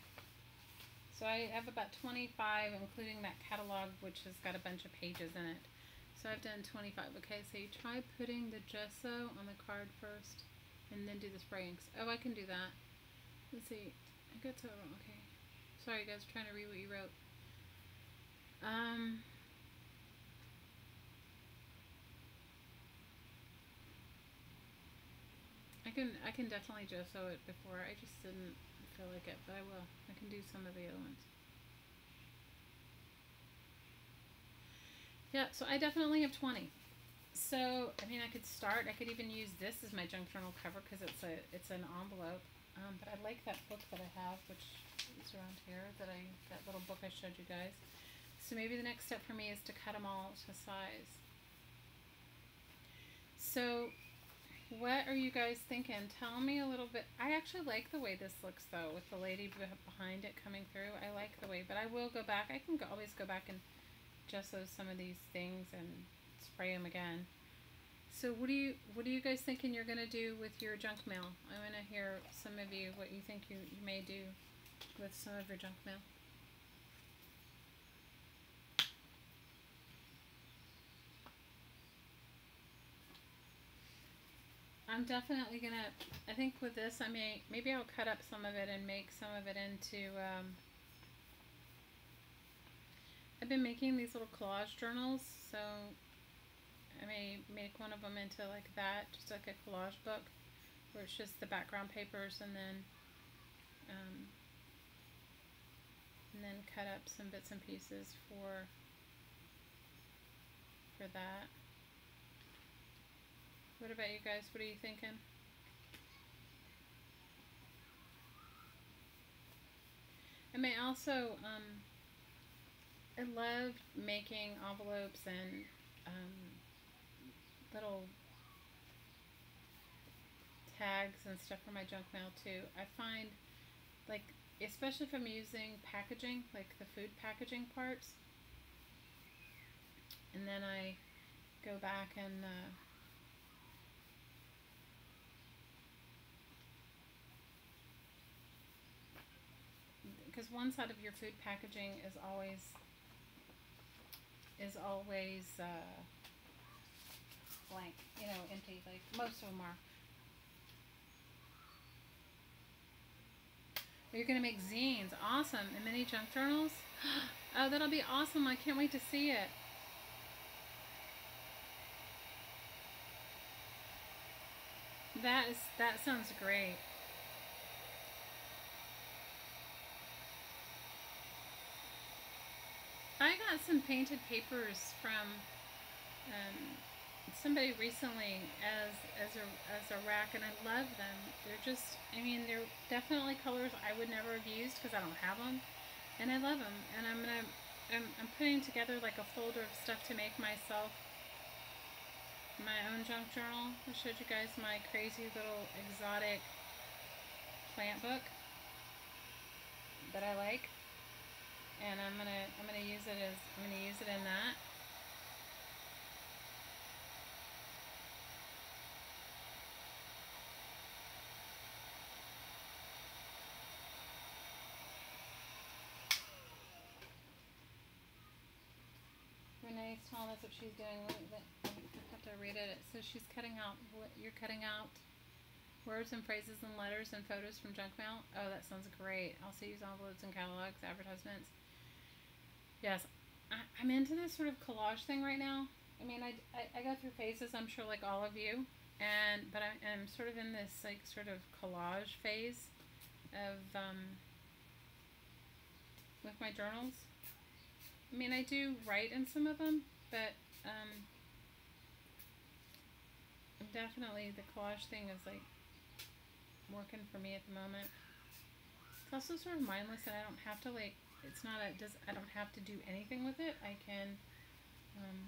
So I have about 25, including that catalog, which has got a bunch of pages in it. So I've done 25. Okay, so you try putting the gesso on the card first, and then do the spray inks. Oh, I can do that. Let's see. I got to, wrong okay. Sorry guys, trying to read what you wrote. Um... I can I can definitely gesso it before. I just didn't feel like it, but I will. I can do some of the other ones. Yeah, so I definitely have 20. So, I mean, I could start. I could even use this as my junk journal cover because it's a it's an envelope. Um, but I like that book that I have, which is around here. That I that little book I showed you guys. So maybe the next step for me is to cut them all to size. So what are you guys thinking? Tell me a little bit. I actually like the way this looks though, with the lady behind it coming through. I like the way, but I will go back. I can go, always go back and gesso some of these things and spray them again. So what do you what are you guys thinking you're gonna do with your junk mail? I want to hear some of you what you think you, you may do with some of your junk mail. I'm definitely gonna, I think with this, I may, maybe I'll cut up some of it and make some of it into, um, I've been making these little collage journals, so I may make one of them into like that, just like a collage book, where it's just the background papers and then, um, and then cut up some bits and pieces for, for that. What about you guys? What are you thinking? I may also, um, I love making envelopes and um, little tags and stuff for my junk mail too. I find, like, especially if I'm using packaging, like the food packaging parts, and then I go back and uh, because one side of your food packaging is always is always uh, blank, you know, empty. Like most of them are. You're gonna make zines, awesome, and mini junk journals. Oh, that'll be awesome! I can't wait to see it. That is that sounds great. I got some painted papers from um, somebody recently as as a as a RAK, and I love them. They're just, I mean, they're definitely colors I would never have used because I don't have them, and I love them. And I'm gonna, I'm, I'm putting together like a folder of stuff to make myself my own junk journal. I showed you guys my crazy little exotic plant book that I like and I'm gonna I'm gonna use it as I'm gonna use it in that. Renee's telling us what she's doing. I have to read it. Says she's cutting out what you're cutting out Words and phrases and letters and photos from junk mail. Oh, that sounds great. Also use envelopes and catalogs, advertisements. Yes, I, am into this sort of collage thing right now. I mean, I, I, I, go through phases, I'm sure, like all of you, and but I, am sort of in this like sort of collage phase of um, with my journals. I mean, I do write in some of them, but um, I'm definitely the collage thing is like working for me at the moment. It's also sort of mindless, and I don't have to like it's not a does I don't have to do anything with it. I can um,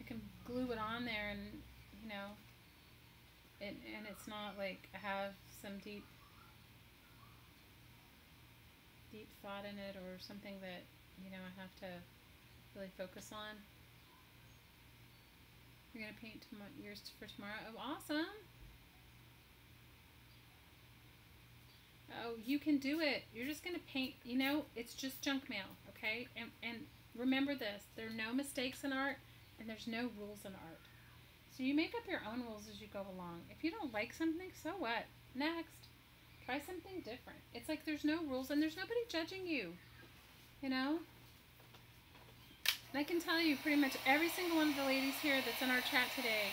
I can glue it on there and you know it and it's not like I have some deep deep thought in it or something that you know I have to really focus on. You're gonna paint tom- yours for tomorrow. Oh, awesome! Oh, you can do it. You're just gonna paint. You know, it's just junk mail, okay? And and remember this: there are no mistakes in art, and there's no rules in art. So you make up your own rules as you go along. If you don't like something, so what? Next, try something different. It's like there's no rules, and there's nobody judging you. You know. And I can tell you, pretty much every single one of the ladies here that's in our chat today,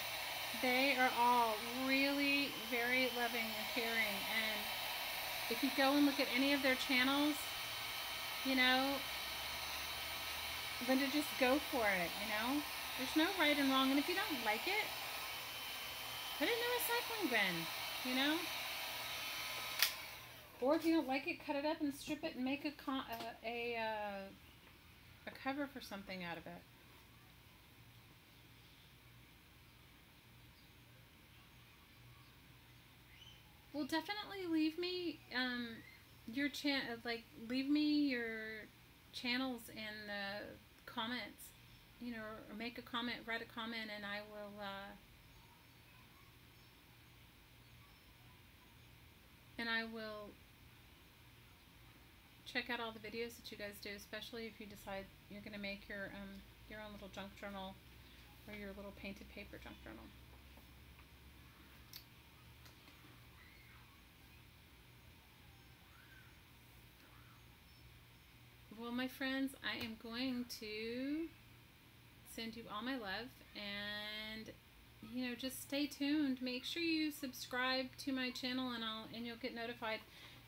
they are all really very loving and caring and if you go and look at any of their channels, you know, Linda, just go for it, you know? There's no right and wrong, and if you don't like it, put it in a recycling bin, you know? Or if you don't like it, cut it up and strip it and make a con- a a, uh, a cover for something out of it. Well, definitely leave me um, your chan like leave me your channels in the comments. You know, or make a comment, write a comment, and I will. Uh, and I will check out all the videos that you guys do, especially if you decide you're going to make your um, your own little junk journal or your little painted paper junk journal. Well, my friends, I am going to send you all my love and you know just stay tuned. Make sure you subscribe to my channel and I'll and you'll get notified.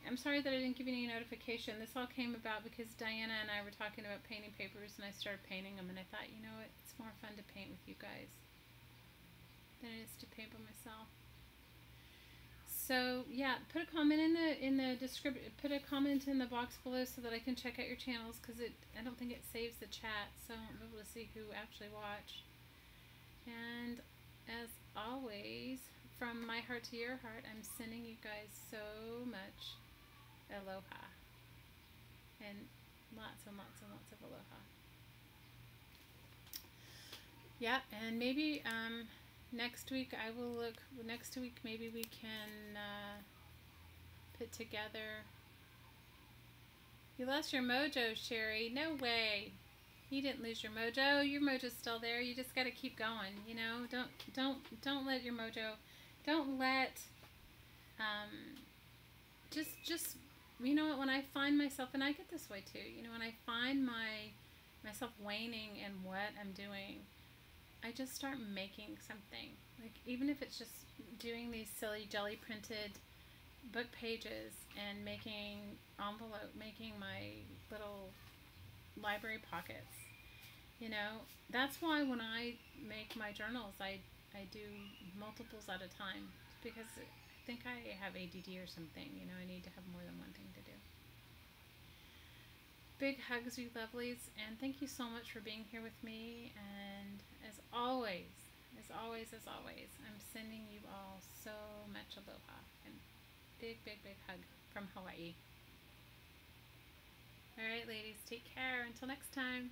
I'm sorry that I didn't give you any notification. This all came about because Diana and I were talking about painting papers and I started painting them and I thought you know what? It's more fun to paint with you guys than it is to paint by myself so yeah, put a comment in the in the description. Put a comment in the box below so that I can check out your channels because it I don't think it saves the chat, so I won't be able to see who actually watched. And as always, from my heart to your heart, I'm sending you guys so much aloha and lots and lots and lots of aloha. Yeah, and maybe um, next week I will look. Next week maybe we can uh, put together. You lost your mojo, Sherry. No way. You didn't lose your mojo. Your mojo's still there. You just got to keep going. You know, don't don't don't let your mojo. Don't let. Um, just just you know what when I find myself and I get this way too. You know when I find my myself waning in what I'm doing I just start making something. Like even if it's just doing these silly gelli printed book pages and making envelope, making my little library pockets. You know, that's why when I make my journals, I I do multiples at a time because I think I have ADD or something. You know, I need to have more than one thing to do. Big hugs, you lovelies, and thank you so much for being here with me. And as always, as always, as always, I'm sending you all so much aloha and big, big, big hug from Hawaii. All right, ladies, take care. Until next time.